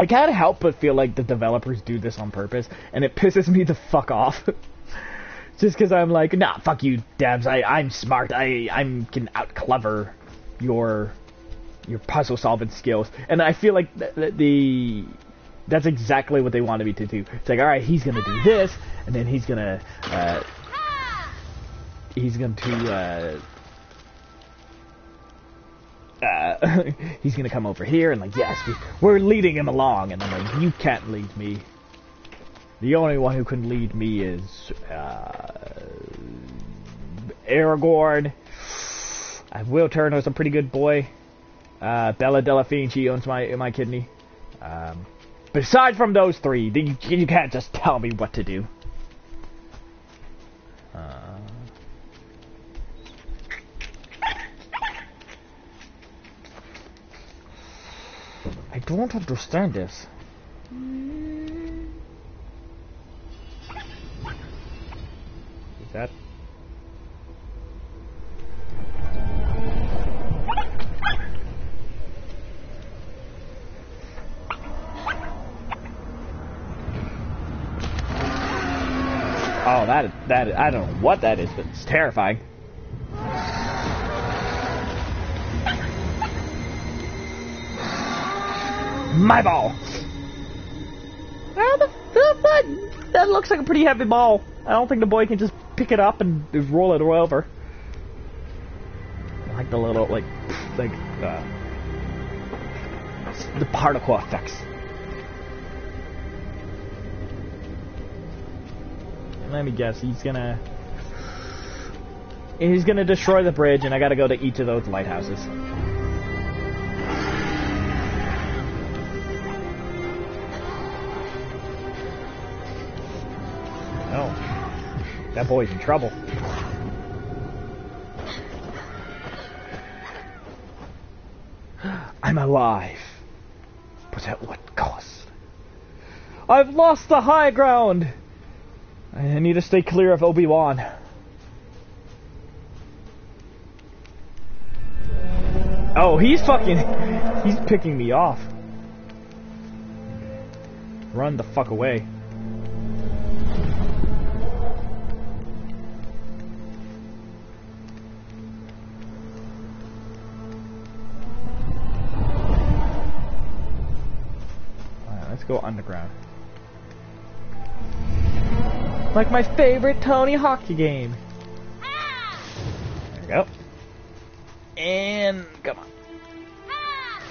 I can't help but feel like the developers do this on purpose, and it pisses me the fuck off. Just because I'm like, nah, fuck you, devs. I, I'm smart. I, I'm can out clever your your puzzle solving skills, and I feel like th- th- the that's exactly what they wanted me to do. It's like, all right, he's gonna do this, and then he's gonna uh, he's going to uh, uh, he's gonna come over here, and like, yes, we, we're leading him along, and I'm like, you can't lead me. The only one who can lead me is uh, Aragorn. Uh, Will Turner's a pretty good boy. Uh, Belle Delphine, she owns my my kidney. Um, Aside from those three, you, you can't just tell me what to do. Uh, I don't understand this. Is that... that that I don't know what that is, but it's terrifying. My ball. Well, the, the, that, that looks like a pretty heavy ball. I don't think the boy can just pick it up and roll it over. Like the little, like, like, uh, the particle effects. Let me guess, he's gonna... He's gonna destroy the bridge, and I gotta go to each of those lighthouses. Oh. That boy's in trouble. I'm alive. But at what cost? I've lost the high ground! I need to stay clear of Obi-Wan. Oh, he's fucking... He's picking me off. run the fuck away. Let's go underground. Like my favorite Tony Hockey game. Ah! There we go. And come on. Ah!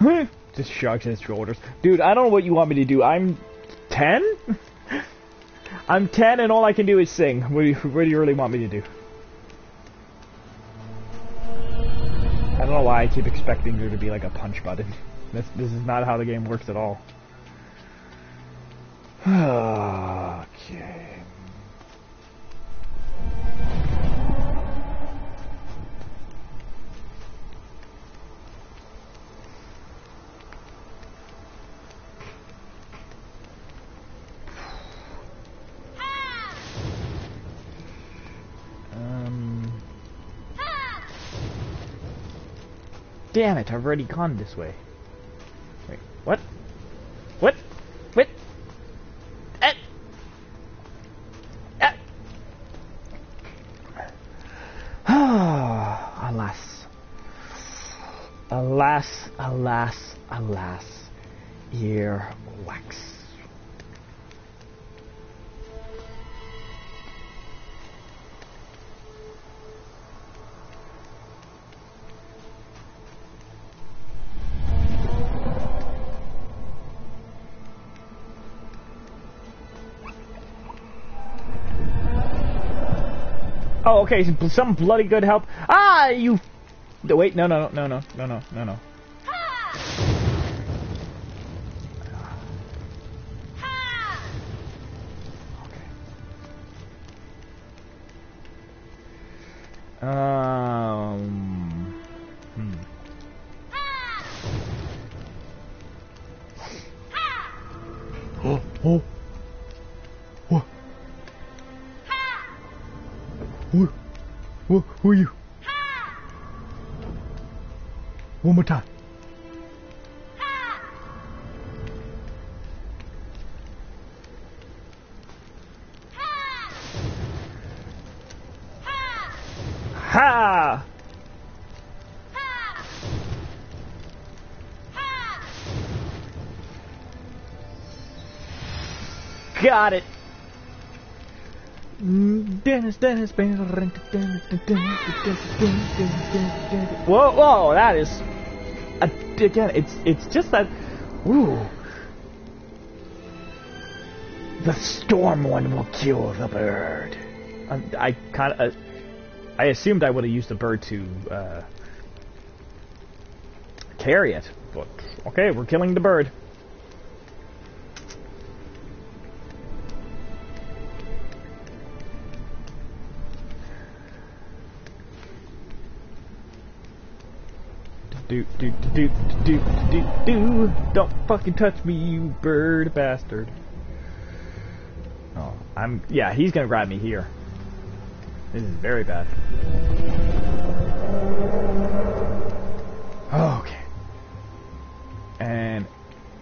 Hmm. Just shrugs his shoulders. Dude, I don't know what you want me to do. I'm 10? I'm 10 and all I can do is sing. What do, you, what do you really want me to do? I don't know why I keep expecting there to be like a punch button. This, this is not how the game works at all. Okay. Um. Damn it, I've already gone this way. Wait, what? What? What? Eh. Eh. alas. Alas, alas. Ear wax. Oh, okay, some- some bloody good help. Ah, you. Wait, no, no, no, no, no, no, no, no. Got it. Dennis, Dennis, Whoa, whoa, that is again. It's it's just that. Ooh, the storm one will kill the bird. I, I kind of, uh, I assumed I would have used the bird to uh, carry it, but okay, we're killing the bird. Do do do do do do do. Don't fucking touch me, you bird bastard. Oh, I'm yeah. He's gonna grab me here. This is very bad. Okay. And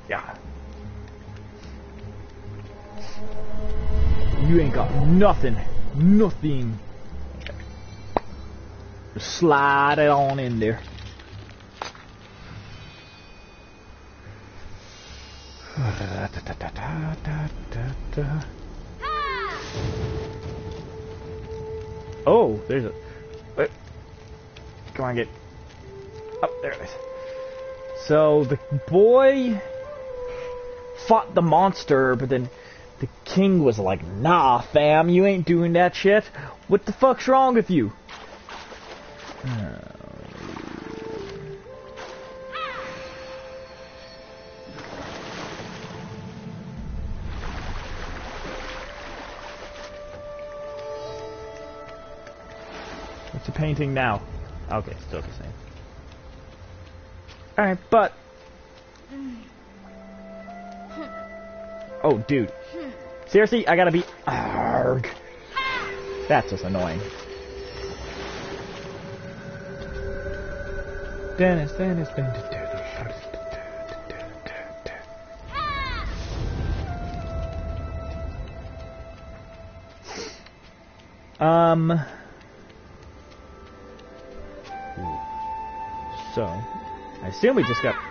yeah. You ain't got nothing. Nothing. Slide it on in there. Oh, there's a. Wait. Come on, get. Oh, there it is. So the boy fought the monster, but then the king was like, "Nah, fam, you ain't doing that shit. What the fuck's wrong with you?" Painting now? Okay, still the same. Alright, but... Oh, dude. Seriously? I gotta be... Arrgh. That's just annoying. Dennis, Dennis, Dennis, Dennis. Um. Assume we just got.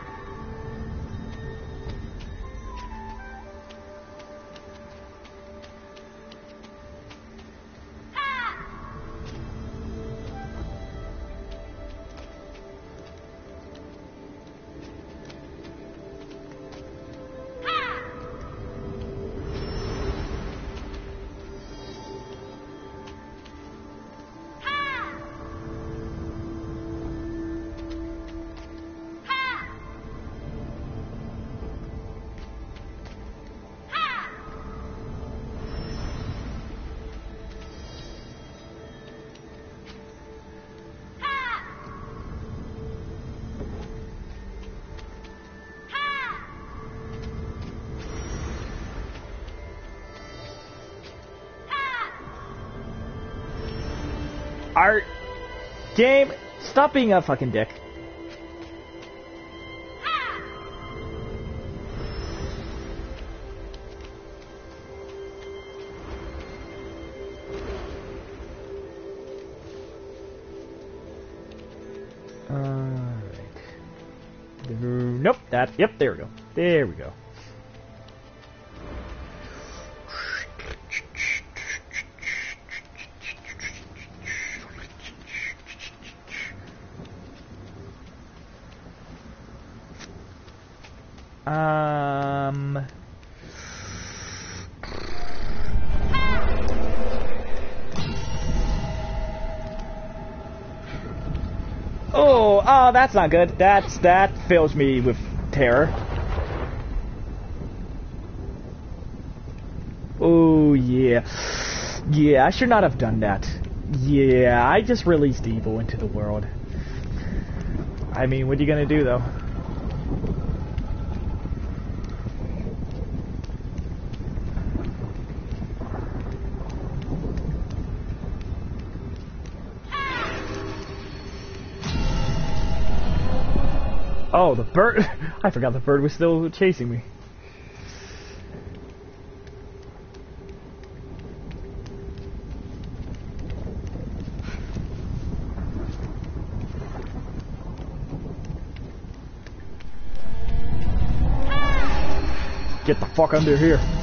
Stop being a fucking dick. Alright. Nope, that, yep, there we go. That's not good. That's that fills me with terror. Oh yeah, yeah. I should not have done that. Yeah, I just released evil into the world. I mean, what are you gonna do though? Oh, the bird. I forgot the bird was still chasing me. Get the fuck under here.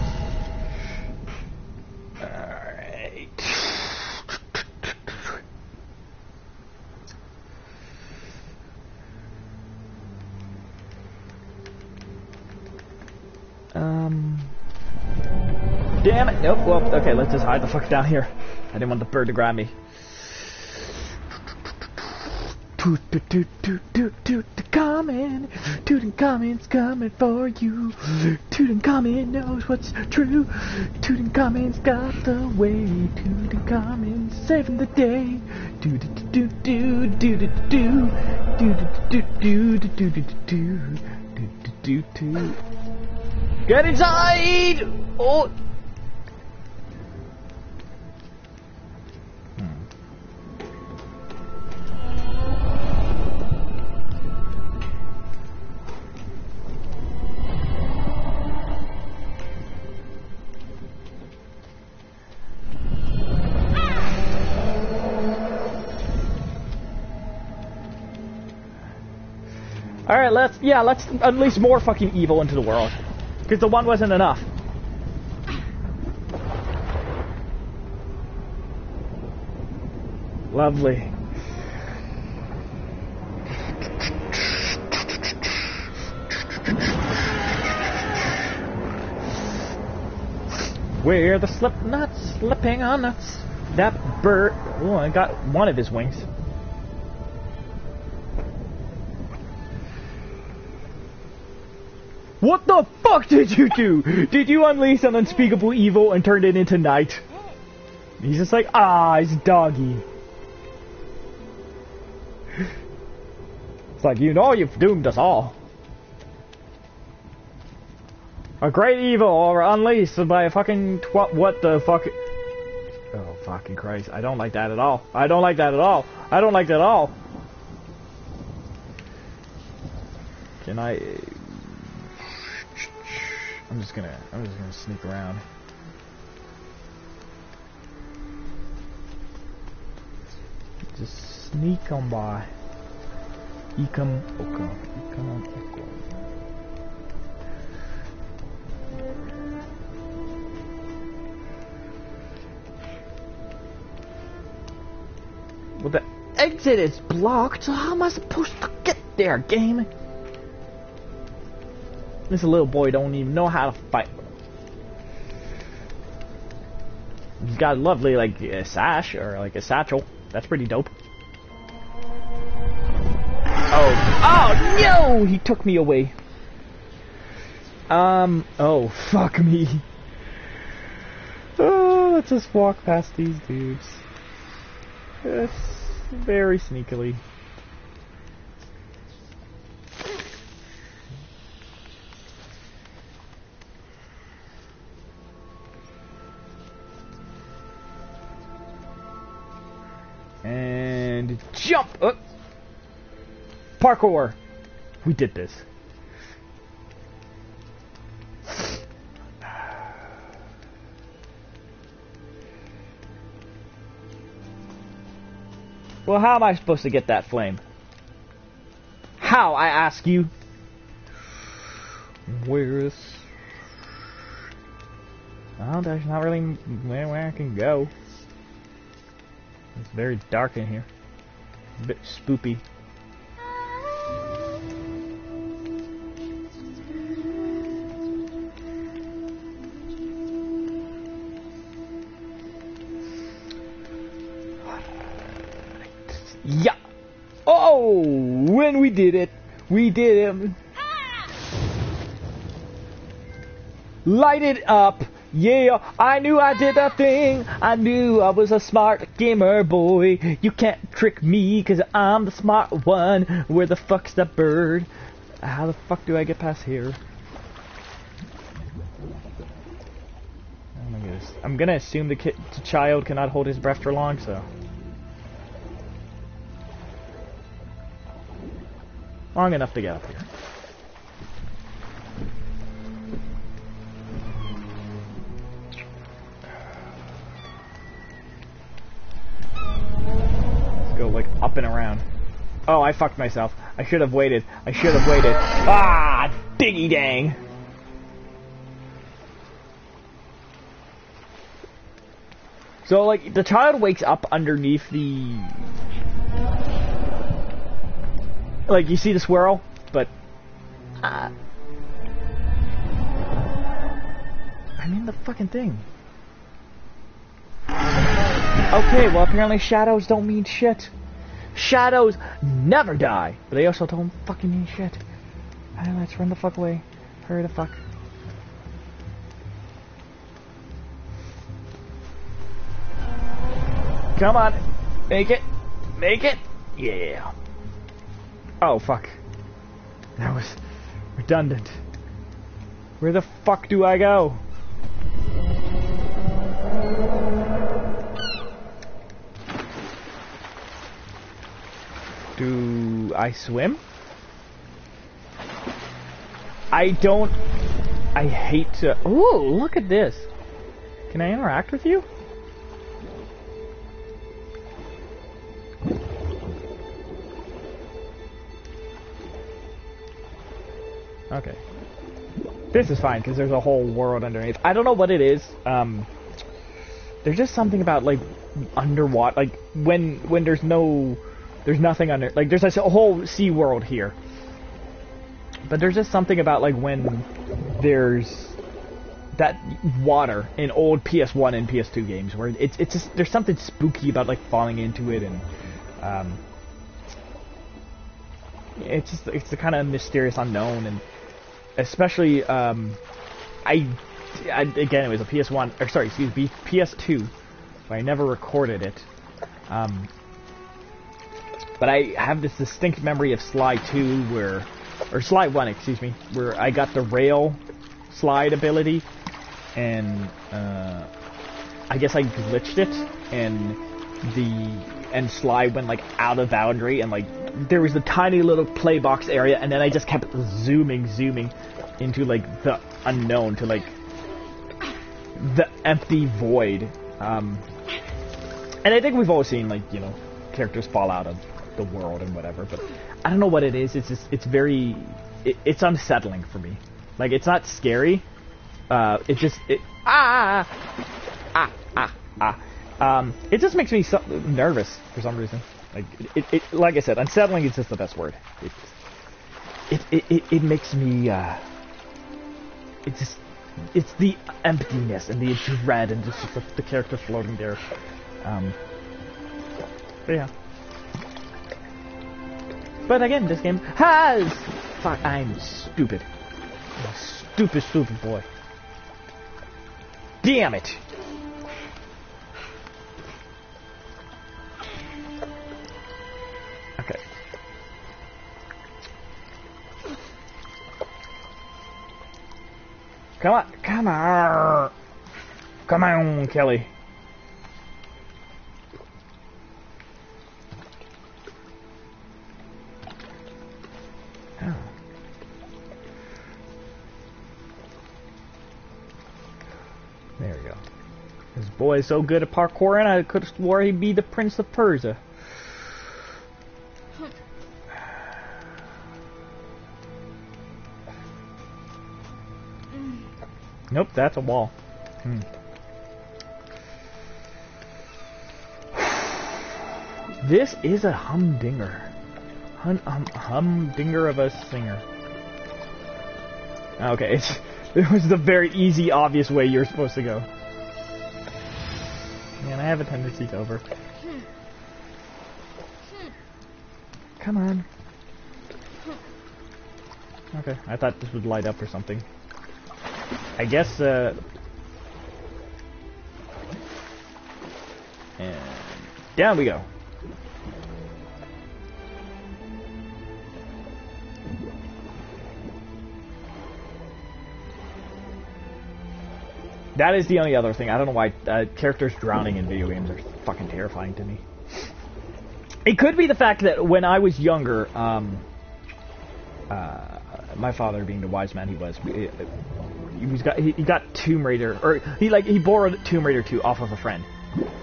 Nope. Well, okay. Let's just hide the fuck down here. I didn't want the bird to grab me. Toot toot toot toot toot coming. For you. Tutankhamun knows what's true. Tutankhamun's got the way. Tutankhamun's saving the day. Do do do do do do do do do do do do do do do do do do. Get inside! Oh! Let's, yeah, let's unleash more fucking evil into the world. Because the one wasn't enough. Lovely. Where the slip nuts slipping on nuts. That bird. Oh, I got one of his wings. What the fuck did you do? Did you unleash an unspeakable evil and turn it into night? He's just like, ah, it's doggy. It's like, you know you've doomed us all. A great evil or unleashed by a fucking tw- what the fuck? Oh fucking Christ! I don't like that at all. I don't like that at all. I don't like that at all. Can I? I'm just gonna. I'm just gonna sneak around. Just sneak on by. Ecom Ocom. Ecom. Well, the exit is blocked, so how am I supposed to get there, game? This little boy don't even know how to fight. He's got a lovely, like, a sash, or like a satchel. That's pretty dope. Oh, oh no! He took me away. Um, oh, fuck me. Oh, let's just walk past these dudes. Yes, very sneakily. Jump! Oh. Parkour! We did this. Well, how am I supposed to get that flame? How, I ask you? Where is... Well, there's not really where I can go. It's very dark in here. Bit spoopy. Yeah. Oh, when we did it, we did it. Light it up. Yeah, I knew I did that thing. I knew I was a smart gamer boy. You can't trick me, cause I'm the smart one. Where the fuck's the bird? How the fuck do I get past here? Oh. I'm gonna assume the, kid, the child cannot hold his breath for long, so. Long enough to get up here. Oh, I fucked myself. I should have waited. I should have waited. Ah, diggy dang. So like the child wakes up underneath the like you see the swirl, but uh, I'm in the fucking thing. Okay, well apparently shadows don't mean shit. Shadows never die, but they also don't fucking shit. Alright, let's run the fuck away. Hurry the fuck. Come on. Make it. Make it. Yeah. Oh, fuck. That was redundant. Where the fuck do I go? Do I swim? I don't... I hate to... Ooh, look at this. Can I interact with you? Okay. This is fine, because there's a whole world underneath. I don't know what it is. Um, there's just something about, like, underwater, like, when, when there's no, there's nothing under, like, there's a whole sea world here. But there's just something about, like, when there's that water in old PS1 and PS2 games, where it's, it's just, there's something spooky about, like, falling into it, and, um, it's just, it's the kind of mysterious unknown, and, especially um, I, I, again it was a PS1 or sorry excuse me PS2 so I never recorded it um, but I have this distinct memory of Sly 2 where or Sly 1 excuse me where I got the rail slide ability and uh, I guess I glitched it and the and slide went like out of boundary and like there was the tiny little play box area and then I just kept zooming, zooming into like the unknown to like the empty void. Um, and I think we've all seen like you know characters fall out of the world and whatever, but I don't know what it is. It's just it's very it, it's unsettling for me. Like it's not scary. Uh, it just it ah ah ah ah. Um, it just makes me so nervous for some reason. Like it, it, like I said, unsettling is just the best word. It, it, it, it, it makes me. Uh, it just, it's the emptiness and the dread and just the, the character floating there. Um, yeah. But again, this game has. Fuck, I'm stupid. I'm stupid, stupid boy. Damn it! Okay. Come on, come on, come on, Kelly. Is so good at parkour, and I could have swore he'd be the Prince of Persia. Nope, that's a wall. Hmm. This is a humdinger. Hum, hum, humdinger of a singer. Okay, it was the very easy, obvious way you're supposed to go. Have a tendency to over. Come on. Okay, I thought this would light up or something. I guess, uh... And down we go. That is the only other thing. I don't know why uh, characters drowning in video games are fucking terrifying to me. It could be the fact that when I was younger, um, uh, my father being the wise man he was, he got he, he, got Tomb Raider or he like he borrowed Tomb Raider 2 off of a friend,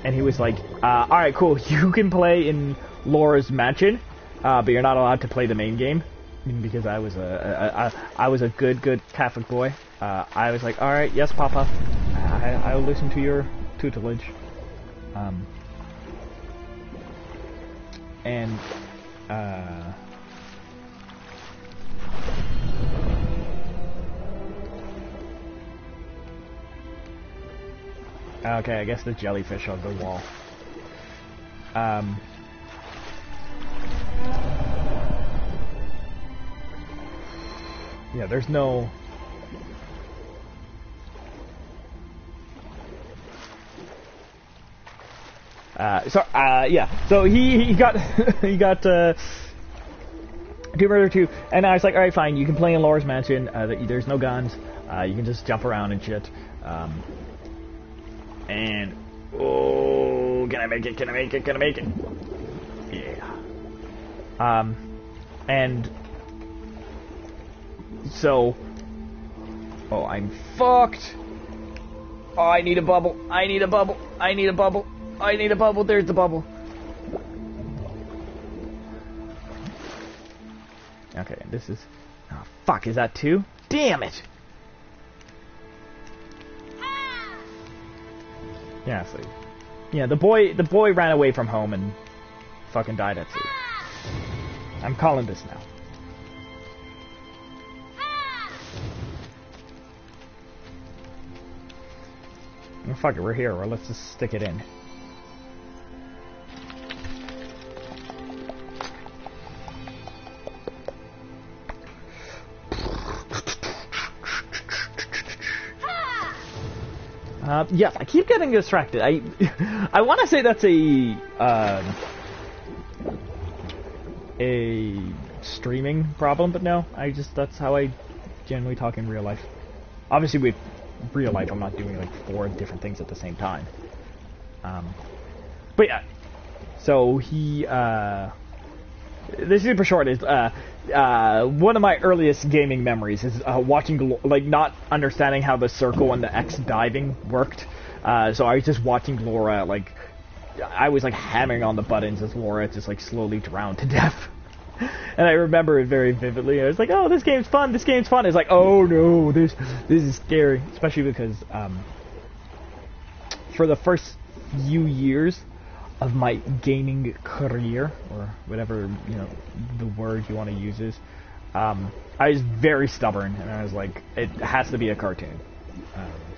and he was like, uh, "All right, cool, you can play in Laura's mansion, uh, but you're not allowed to play the main game." Because I was a, a, a I was a good good Catholic boy, uh, I was like, "All right, yes, Papa, I, I will listen to your tutelage." Um, and uh, Okay, I guess the jellyfish on the wall. Um... Yeah, there's no... Uh, so, uh, yeah. So he, he got, he got, uh, Tomb Raider 2, and I was like, alright, fine, you can play in Laura's Mansion, uh, there's no guns, uh, you can just jump around and shit. Um, and, oh, can I make it? Can I make it? Can I make it? Yeah. Um, and so, oh, I'm fucked. Oh, I need a bubble. I need a bubble. I need a bubble. I need a bubble. There's the bubble. Okay, this is... Oh, fuck, is that two? Damn it! Yeah, so yeah, the boy the boy ran away from home and fucking died at sea. I'm calling this now. Well, fuck it, we're here. Well, let's just stick it in. Uh, yes, I keep getting distracted. I I want to say that's a uh, a streaming problem, but no, I just that's how I generally talk in real life. Obviously, with real life, I'm not doing like four different things at the same time. Um, but yeah, So he, uh, the super short is uh, uh, one of my earliest gaming memories is uh, watching, like, not understanding how the circle and the X diving worked. Uh, so I was just watching Laura, like, I was like hammering on the buttons as Laura just like slowly drowned to death. and I remember it very vividly. I was like, "Oh, this game's fun. This game's fun." It's like, "Oh no, this this is scary," especially because um, for the first few years of my gaming career, or whatever you know the word you want to use is, um, I was very stubborn, and I was like, "It has to be a cartoon." Um,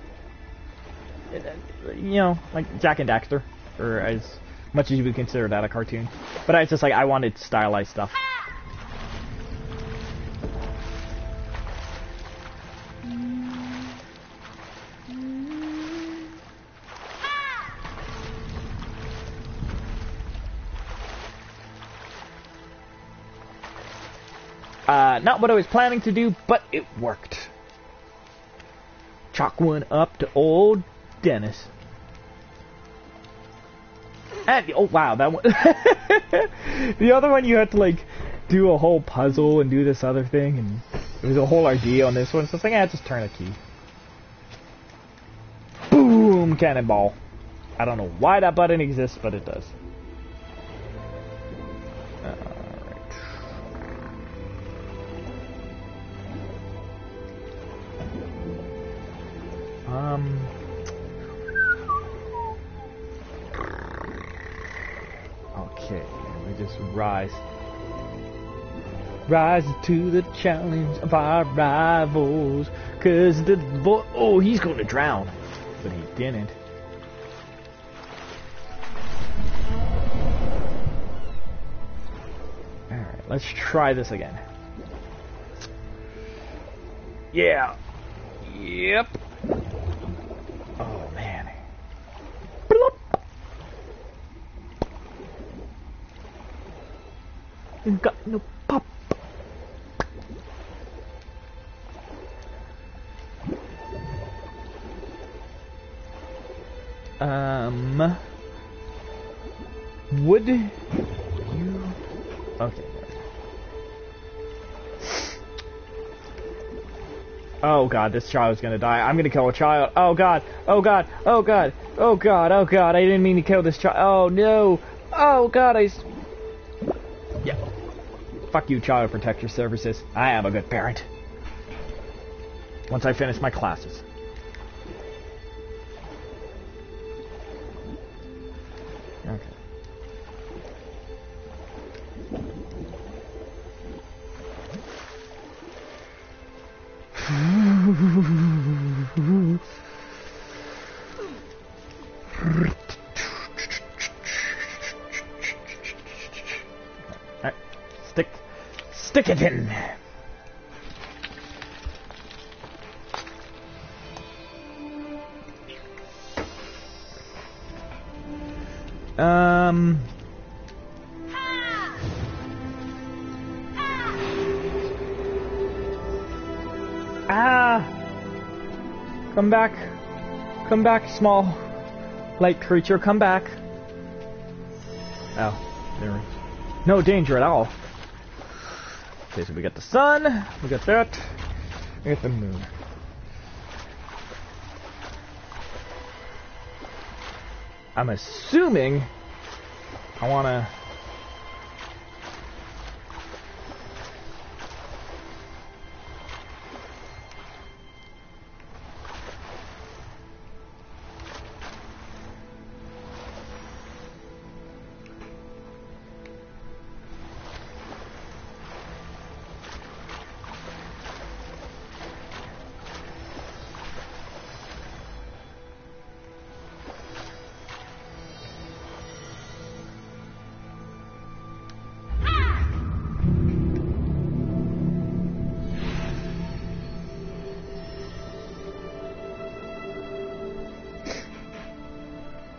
you know, like Jak and Daxter, or as much as you would consider that a cartoon. But I just like, I wanted stylized stuff. Uh, not what I was planning to do, but it worked. Chalk one up to old Dennis. And, oh wow, that one. the other one you had to like do a whole puzzle and do this other thing, and it was a whole idea on this one. So it's like, ah, just turn a key. Boom, cannonball. I don't know why that button exists, but it does. Um. Okay, we just rise. Rise to the challenge of our rivals. Cause the boy, oh, he's going to drown. But he didn't. Alright, let's try this again. Yeah. Yep. Oh, man. Got no pop. Um, would you? Okay. Oh god, this child is gonna die. I'm gonna kill a child. Oh god. Oh god. Oh god. Oh god. Oh god. I didn't mean to kill this child. Oh no. Oh god. I. Fuck you, Child Protector Services. I am a good parent. Once I finish my classes. In. Um. Ah! Come back. Come back, small light creature. Come back. Oh, there. No danger at all. Okay, so we got the sun. We got that. We got the moon. I'm assuming I want to...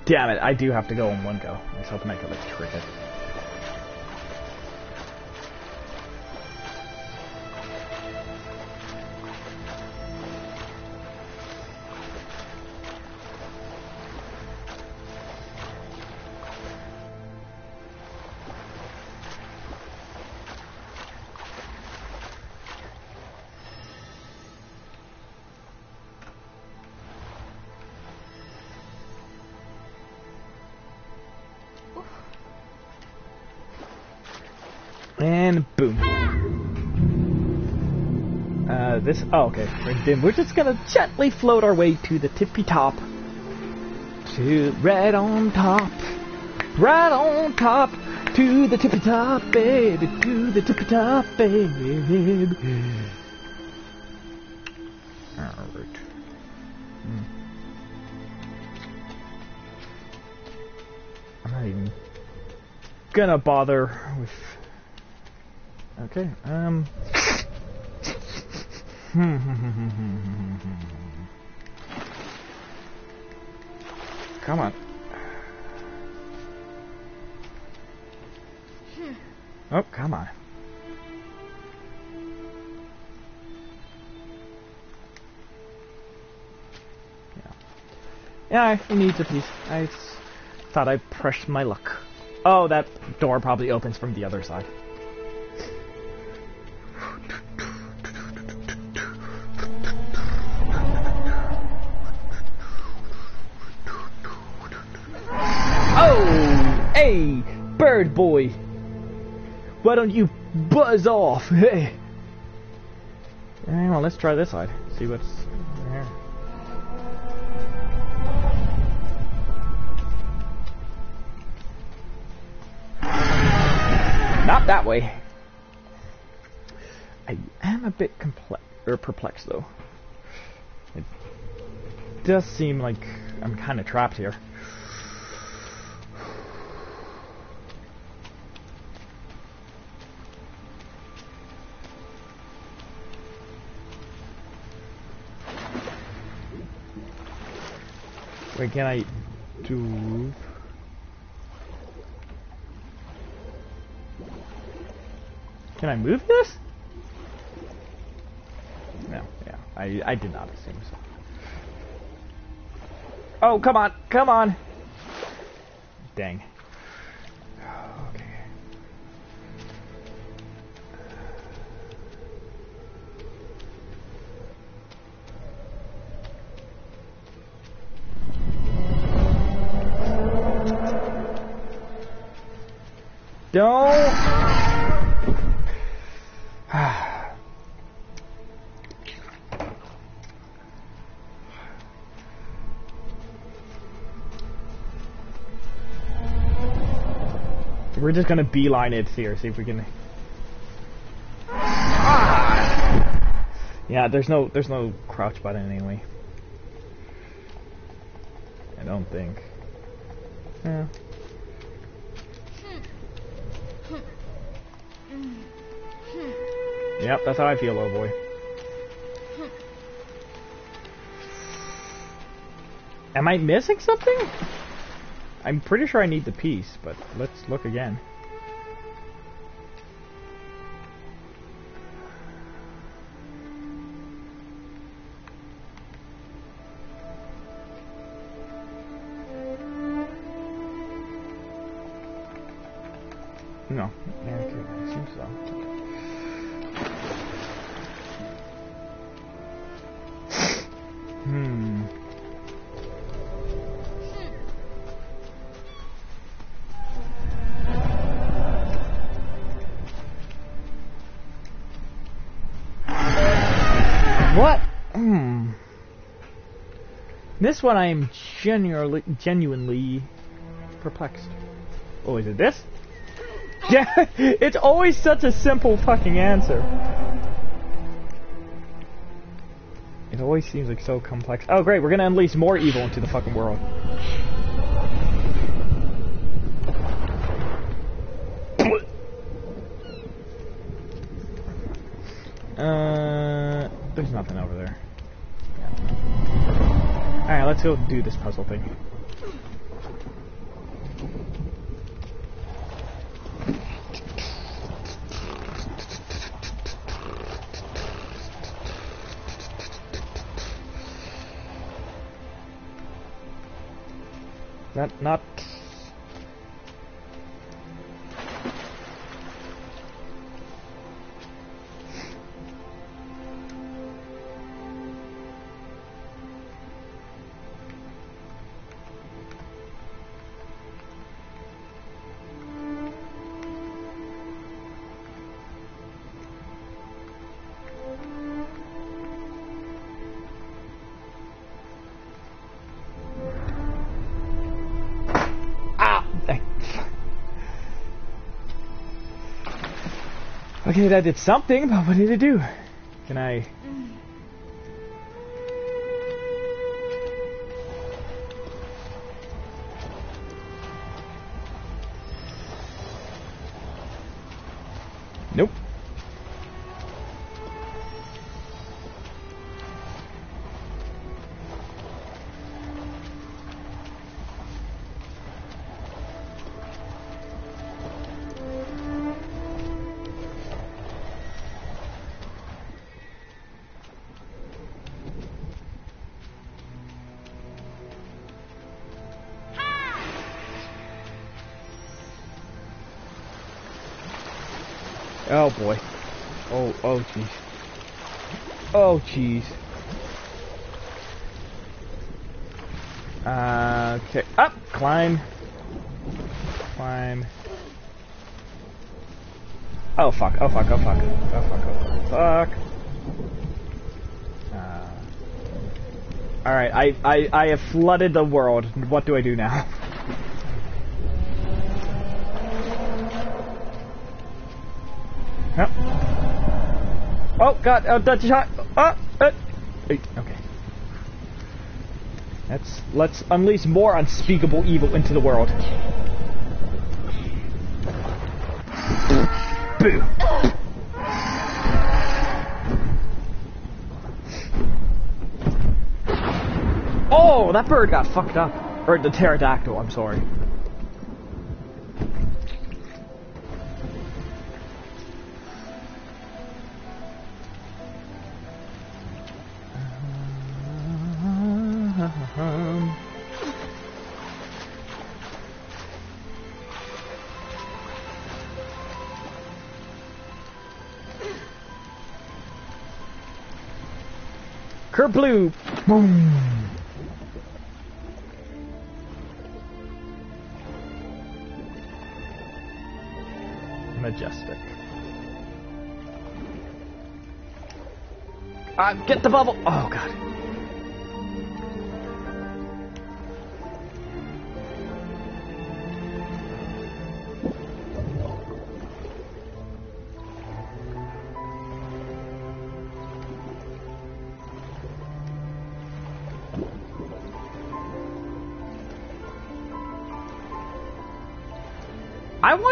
Damn it, I do have to go in one go. I was hoping I could like trick it. Oh, okay. Then we're just gonna gently float our way to the tippy top. To, right on top. Right on top. To the tippy top, baby. To the tippy top, baby. Alright. Hmm. I'm not even gonna bother with. Okay, um. Come on. Oh, come on. Yeah. Yeah, he needs a piece. I thought I pressed my luck. Oh, that door probably opens from the other side. Bird boy. Why don't you buzz off? Hey. On, let's try this side. See what's there. Not that way. I am a bit complex or er, perplexed though. It does seem like I'm kind of trapped here. Wait, can I do? Can I move this? No, yeah, I I did not assume so. Oh, come on, come on! Dang. Don't. We're just gonna beeline it here, see if we can. Yeah, there's no there's no crouch button anyway. I don't think. Yeah. Yep, that's how I feel, oh boy. Am I missing something? I'm pretty sure I need the piece, but let's look again. This one I am genuinely, genuinely perplexed. Oh, is it this? Yeah, it's always such a simple fucking answer. It always seems like so complex. Oh great, we're gonna unleash more evil into the fucking world. Uh, there's nothing over there. Let's do this puzzle thing. Not, not. That did something, but what did it do? Can I... Oh. Uh, okay, up, climb. Climb. Oh fuck, oh fuck, oh fuck, oh fuck, oh fuck. Uh, Alright, I, I, I have flooded the world. What do I do now? Yep. Oh god, oh a shot. Oh, uh, okay. Let's let's unleash more unspeakable evil into the world. Boo. Oh, that bird got fucked up. Or the pterodactyl, I'm sorry. Kerblue! Boom! Majestic. Uh, get the bubble! Oh god.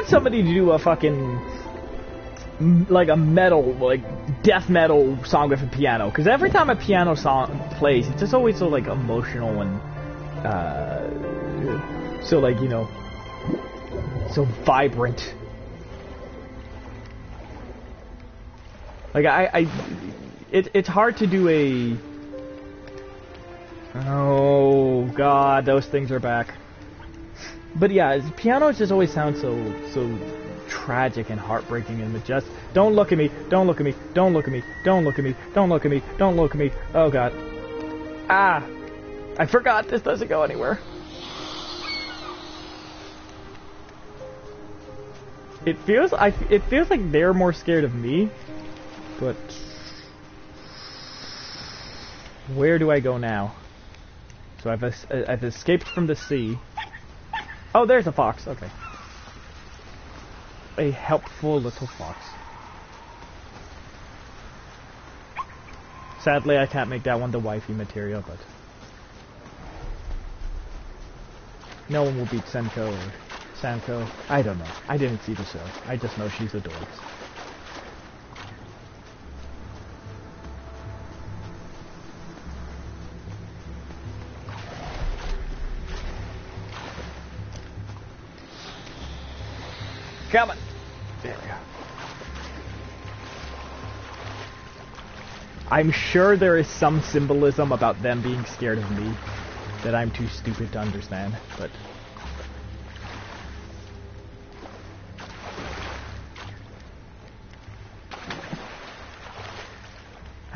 Want somebody to do a fucking like a metal, like death metal song with a piano. Because every time a piano song plays, it's just always so like emotional and uh, so like you know, so vibrant. Like I, I it, it's hard to do a. Oh God, those things are back. But yeah, pianos just always sound so so tragic and heartbreaking and majestic. Don't look at me! Don't look at me! Don't look at me! Don't look at me! Don't look at me! Don't look at me! Oh god! Ah! I forgot this doesn't go anywhere. It feels I it feels like they're more scared of me, but where do I go now? So I've I've escaped from the sea. Oh, there's a fox. Okay. A helpful little fox. Sadly, I can't make that one the wifey material, but... No one will beat Senko or Sanko. I don't know. I didn't see the show. I just know she's adorable. Coming. There we go. I'm sure there is some symbolism about them being scared of me that I'm too stupid to understand, but...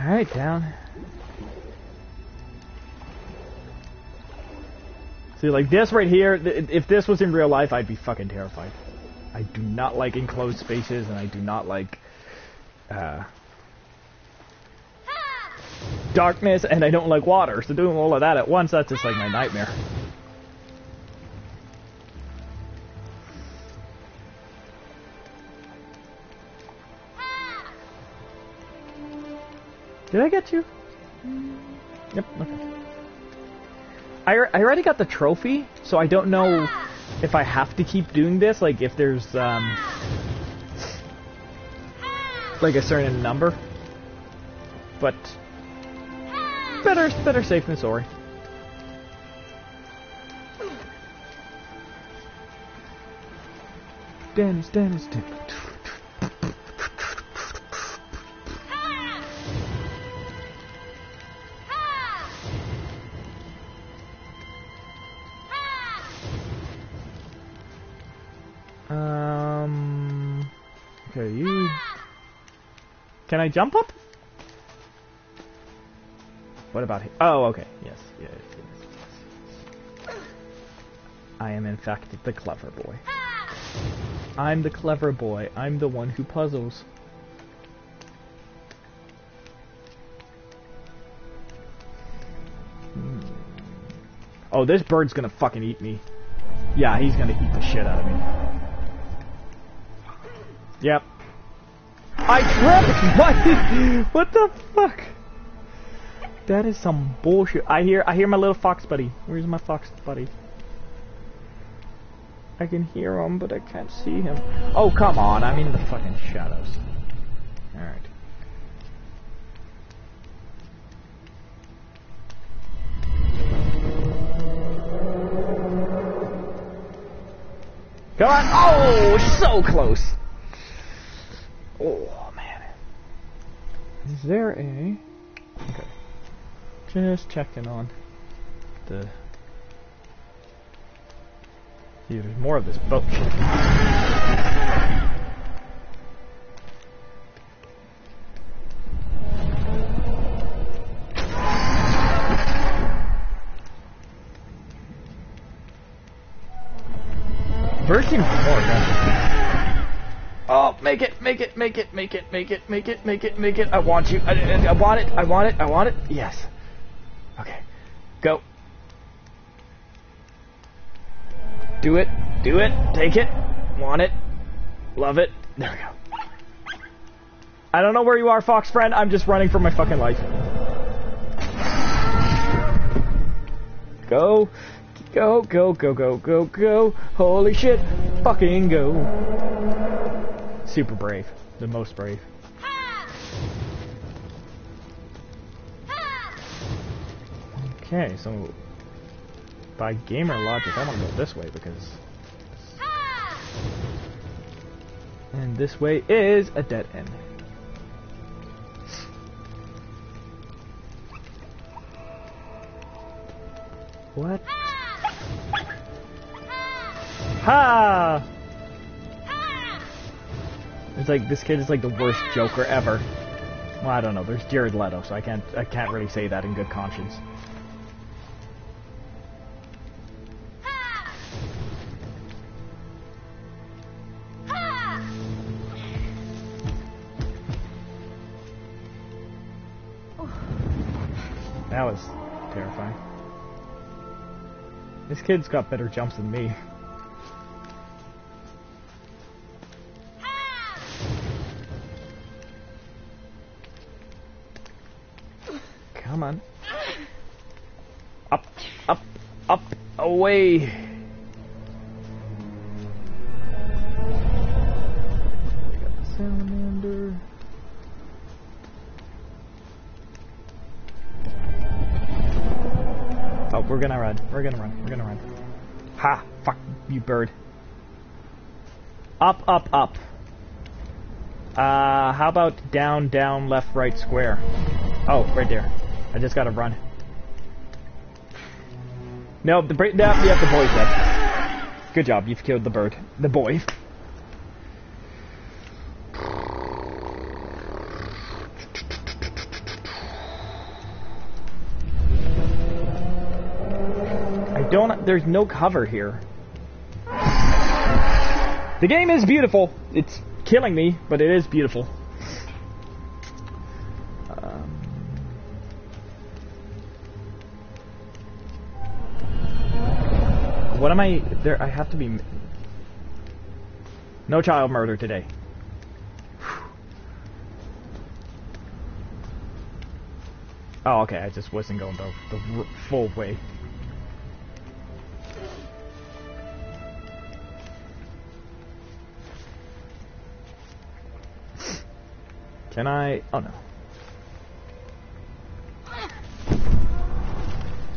Alright, down. See, like this right here, if this was in real life, I'd be fucking terrified. I do not like enclosed spaces, and I do not like uh, darkness, and I don't like water. So doing all of that at once, that's just like my nightmare. Did I get you? Yep. Okay. I, I already got the trophy, so I don't know if I have to keep doing this. Like if there's um, like a certain number. But better better safe than sorry. Dennis, Dennis, Dennis. Um. Okay, you. Can I jump up? What about him? Oh, okay. Yes, yes, yes, yes. I am in fact the clever boy. I'm the clever boy. I'm the one who puzzles. Hmm. Oh, this bird's gonna fucking eat me. Yeah, he's gonna eat the shit out of me. Yep. I tripped! What? What the fuck? That is some bullshit. I hear I hear my little fox buddy. Where's my fox buddy? I can hear him, but I can't see him. Oh, come on. I'm in the fucking shadows. Alright. Come on! Oh, so close! Oh, man. Is there a... Okay. Just checking on the... See, there's more of this boat make it, make it, make it, make it, make it, make it, make it. I want you. I, I, want it. I want it. I want it. Yes. Okay. Go. Do it. Do it. Take it. Want it. Love it. There we go. I don't know where you are, Fox friend. I'm just running for my fucking life. Go. Go, go, go, go, go, go. Holy shit. Fucking go. Super brave. The most brave. Okay, so by gamer logic, I want to go this way because... And this way is a dead end. What? Ha! It's like this kid is like the worst Joker ever. Well, I don't know. There's Jared Leto, so I can't I can't really say that in good conscience. That was terrifying. This kid's got better jumps than me. Away. Salamander. Oh, we're gonna run. We're gonna run. We're gonna run. Ha! Fuck you, bird. Up, up, up. Uh, how about down, down, left, right, square? Oh, right there. I just gotta run. No, the bra- no, yeah, the boy's. Good job, you've killed the bird. The boy. I don't, there's no cover here. The game is beautiful. It's killing me, but it is beautiful. What am I? There, I have to be. No child murder today. Oh, okay. I just wasn't going the, the full way. Can I? Oh no.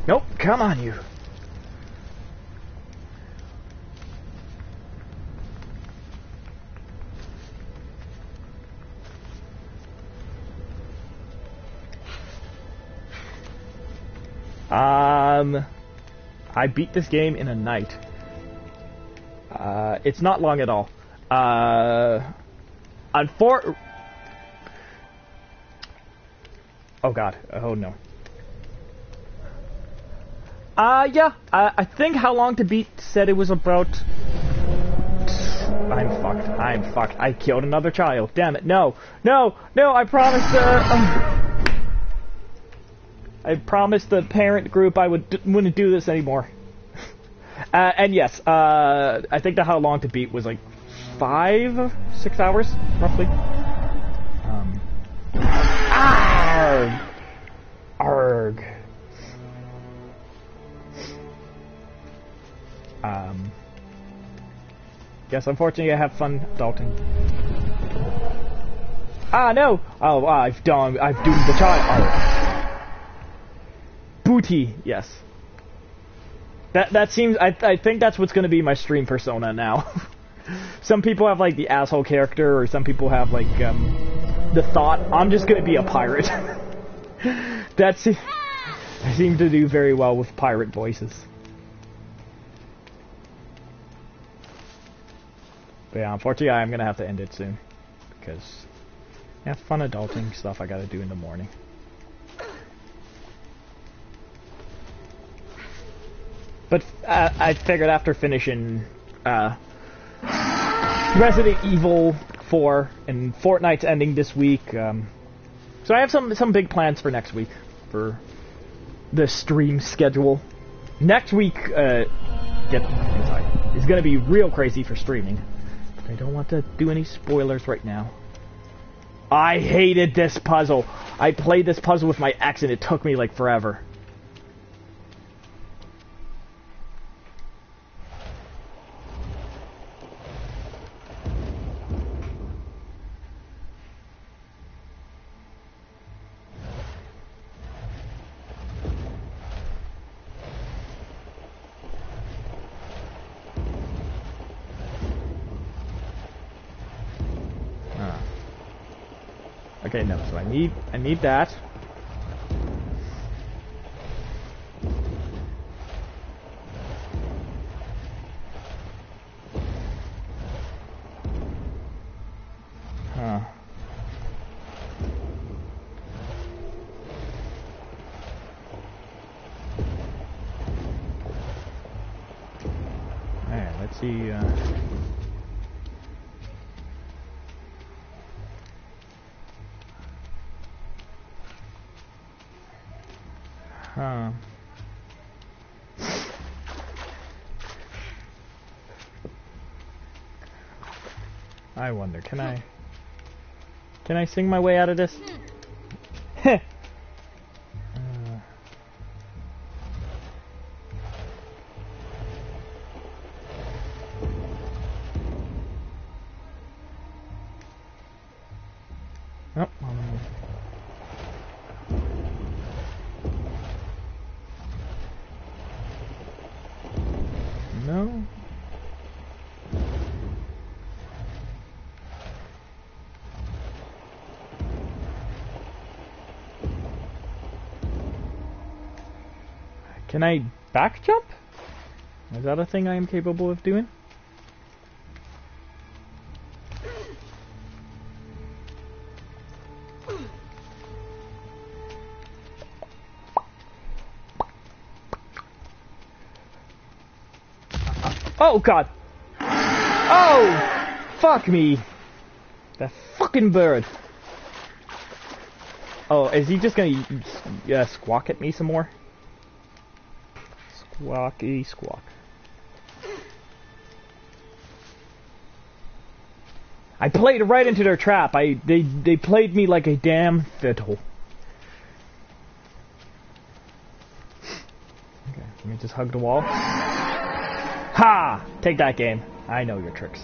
Nope. Come on, you. Um, I beat this game in a night. Uh, it's not long at all. Uh, unfor- Oh god. Oh no. Uh, yeah. Uh, I think How Long to Beat said it was about... I'm fucked. I'm fucked. I killed another child. Damn it. No. No. No, I promised, uh... I promised the parent group I would wouldn't do this anymore. uh, and yes, uh, I think the How Long to Beat was like five, six hours, roughly. Um, Arg! Arg. Um, yes, unfortunately I have fun adulting. Ah, no! Oh, I've done, I've doomed the child. Oh. Booty, yes. That, that seems, I, I think that's what's gonna be my stream persona now. some people have, like, the asshole character, or some people have, like, um, the thought, I'm just gonna be a pirate. That's, I seem to do very well with pirate voices. But yeah, unfortunately, I'm gonna have to end it soon because yeah, fun adulting stuff I gotta do in the morning. But uh, I figured after finishing uh, Resident Evil 4 and Fortnite's ending this week, um, so I have some some big plans for next week for the stream schedule. Next week, uh, get inside. It's gonna be real crazy for streaming. I don't want to do any spoilers right now. I hated this puzzle. I played this puzzle with my ex and it took me like forever. Okay, no, so I need I need that. Can I... Can I sing my way out of this? Hmm. Can I back jump? Is that a thing I am capable of doing? Oh god! Oh! Fuck me! That fucking bird! Oh, is he just gonna uh, squawk at me some more? Squawky squawk. I played right into their trap. I they they played me like a damn fiddle. Okay, let me just hug the wall. Ha! Take that game. I know your tricks.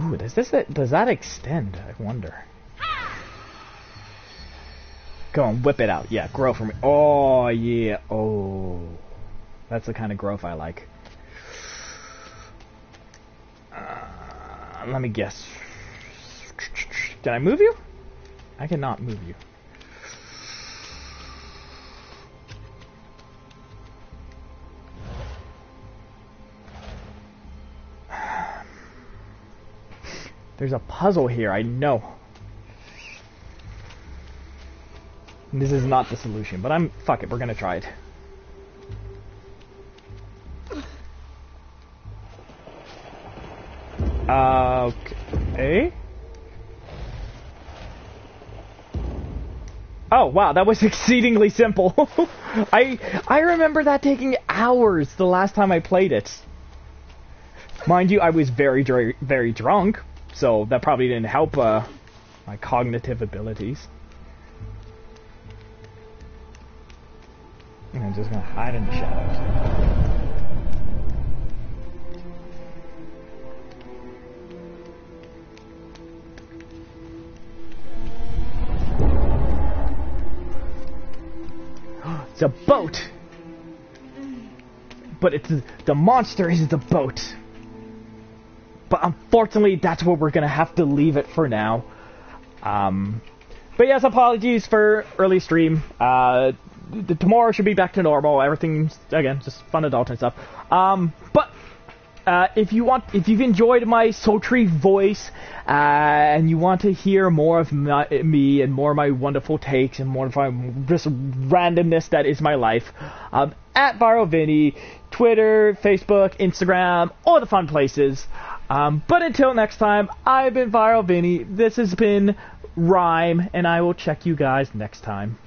Ooh, does this does that extend? I wonder. Go on, whip it out. Yeah, grow for me. Oh yeah. Oh, that's the kind of growth I like. Uh, let me guess. Did I move you? I cannot move you. There's a puzzle here, I know. This is not the solution, but I'm... Fuck it, we're gonna try it. Okay. Oh, wow, that was exceedingly simple. I I remember that taking hours the last time I played it. Mind you, I was very, very drunk, so that probably didn't help uh, my cognitive abilities. I'm just gonna hide in the shadows. It's a boat! But it's the monster is the boat. But unfortunately, that's where we're gonna have to leave it for now. Um, but yes, apologies for early stream. Uh, tomorrow should be back to normal. Everything's again just fun adult and stuff. Um, but uh, if you want, if you've enjoyed my sultry voice uh, and you want to hear more of my, me and more of my wonderful takes and more of my just randomness that is my life, um, at Viral Vinnie, Twitter, Facebook, Instagram, all the fun places. Um, but until next time, I've been Viral Vinnie. This has been RiME, and I will check you guys next time.